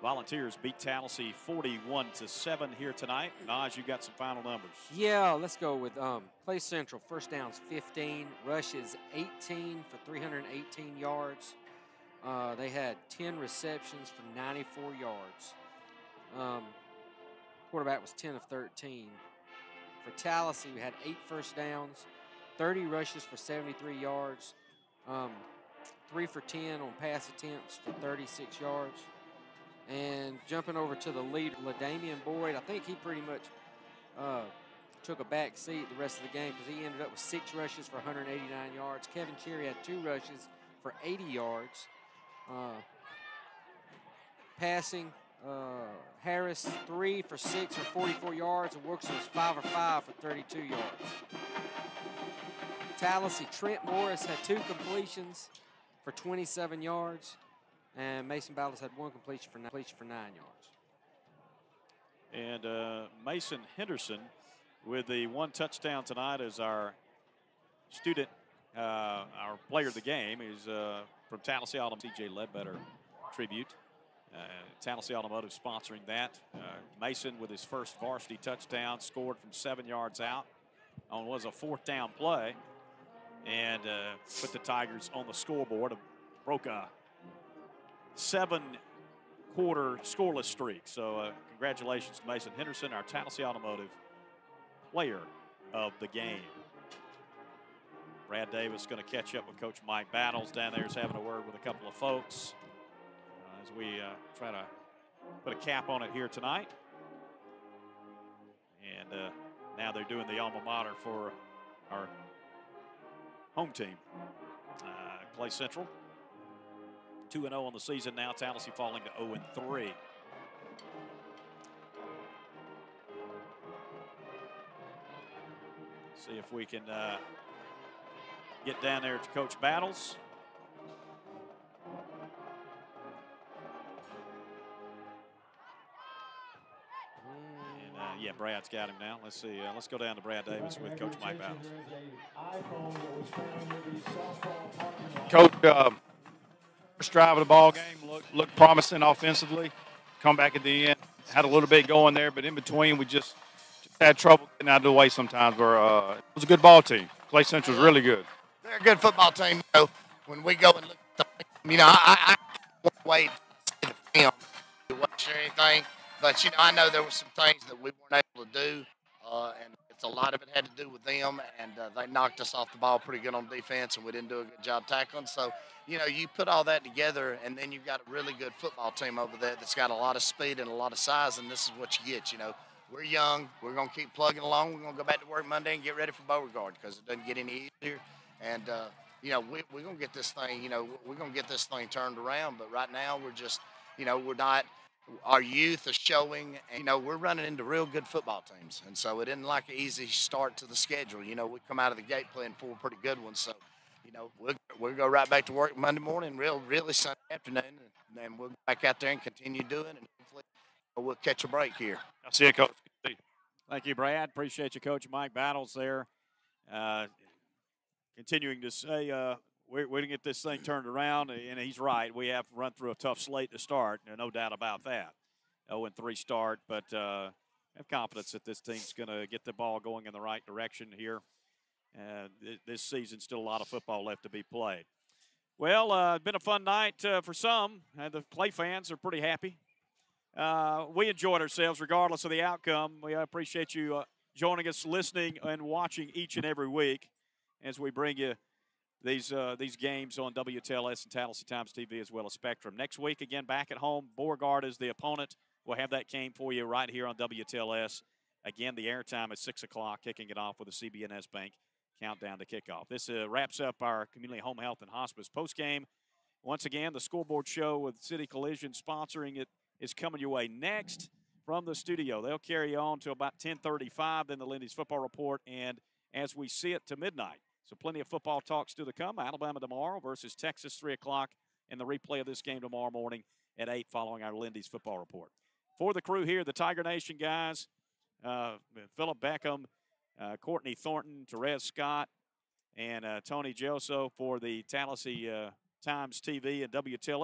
Volunteers beat Tallassee 41 to 7 here tonight. Naj, you got some final numbers. Yeah, let's go with um, Clay Central. First downs 15, rushes 18 for 318 yards. Uh, they had 10 receptions for 94 yards. Um, quarterback was 10 of 13. For Tallassee, we had eight first downs, 30 rushes for 73 yards, um, three for 10 on pass attempts for 36 yards. And jumping over to the lead, LaDamian Boyd, I think he pretty much uh, took a back seat the rest of the game because he ended up with six rushes for 189 yards. Kevin Cherry had two rushes for 80 yards. Uh, passing, uh, Harris three for six for 44 yards, and Wilkerson was five for five for 32 yards. Tallassee Trent Morris had two completions for 27 yards, and Mason Ballas had one completion for nine, completion for nine yards. And uh, Mason Henderson with the one touchdown tonight is our student, uh, our player of the game is uh, from Tallassee Automotive, TJ Ledbetter tribute. Uh, Tallassee Automotive sponsoring that. Uh, Mason with his first varsity touchdown scored from seven yards out on was a fourth down play and uh, put the Tigers on the scoreboard. Broke a seven quarter scoreless streak. So, uh, congratulations to Mason Henderson, our Tallassee Automotive player of the game. Brad Davis going to catch up with Coach Mike Battles down there. Is having a word with a couple of folks uh, as we uh, try to put a cap on it here tonight. And uh, now they're doing the alma mater for our home team, uh, Clay Central. 2 0 on the season now. Tallassee falling to 0 3. See if we can uh, get down there to Coach Battles. Yeah, Brad's got him now. Let's see. Uh, let's go down to Brad Davis with Coach Mike Battles. Coach, uh, first drive of the ball game looked, looked promising offensively. Come back at the end, had a little bit going there, but in between we just, just had trouble getting out of the way sometimes. Where uh, it was a good ball team. Clay Central's really good. They're a good football team. You know, when we go and look at the, you know, I, I, I won't wait to see the film to watch or anything, but you know, I know there were some things that we weren't able to do, uh, and it's a lot of it had to do with them, and uh, they knocked us off the ball pretty good on defense, and we didn't do a good job tackling. So, you know, you put all that together, and then you've got a really good football team over there that's got a lot of speed and a lot of size, and this is what you get. You know, we're young, we're gonna keep plugging along. We're gonna go back to work Monday and get ready for Beauregard because it doesn't get any easier. And uh, you know, we, we're gonna get this thing. You know, we're gonna get this thing turned around. But right now, we're just, you know, we're not. Our youth is showing, and you know, we're running into real good football teams, and so it isn't like an easy start to the schedule. You know, we come out of the gate playing four pretty good ones, so you know, we'll, we'll go right back to work Monday morning, real, really Sunday afternoon, and then we'll go back out there and continue doing, it, and hopefully we'll catch a break here. I'll see you, Coach. Thank you, Brad. Appreciate you, Coach Mike Battles there. Uh, continuing to say uh, we're, to get this thing turned around, and he's right. We have run through a tough slate to start, no doubt about that. 0 3 start, but uh, have confidence that this team's going to get the ball going in the right direction here. Uh, th- this season, still a lot of football left to be played. Well, uh, been a fun night uh, for some. Uh, the Clay fans are pretty happy. Uh, we enjoyed ourselves regardless of the outcome. We appreciate you uh, joining us, listening, and watching each and every week as we bring you these uh, these games on WTLS and Tallassee Times TV as well as Spectrum. Next week, again, back at home, Beauregard is the opponent. We'll have that game for you right here on WTLS. Again, the airtime is 6 o'clock, kicking it off with the CBNS Bank countdown to kickoff. This uh, wraps up our community home health and hospice postgame Once again, the scoreboard show with City Collision sponsoring it is coming your way next from the studio. They'll carry on to about 10:35, then the Lindy's football report, and as we see it to midnight. So plenty of football talk still to come. Alabama tomorrow versus Texas, 3 o'clock, and the replay of this game tomorrow morning at 8 following our Lindy's football report. For the crew here, the Tiger Nation guys, uh, Philip Beckham, uh, Courtney Thornton, Therese Scott, and uh, Tony Gelso for the Tallassee uh, Times TV and WTL.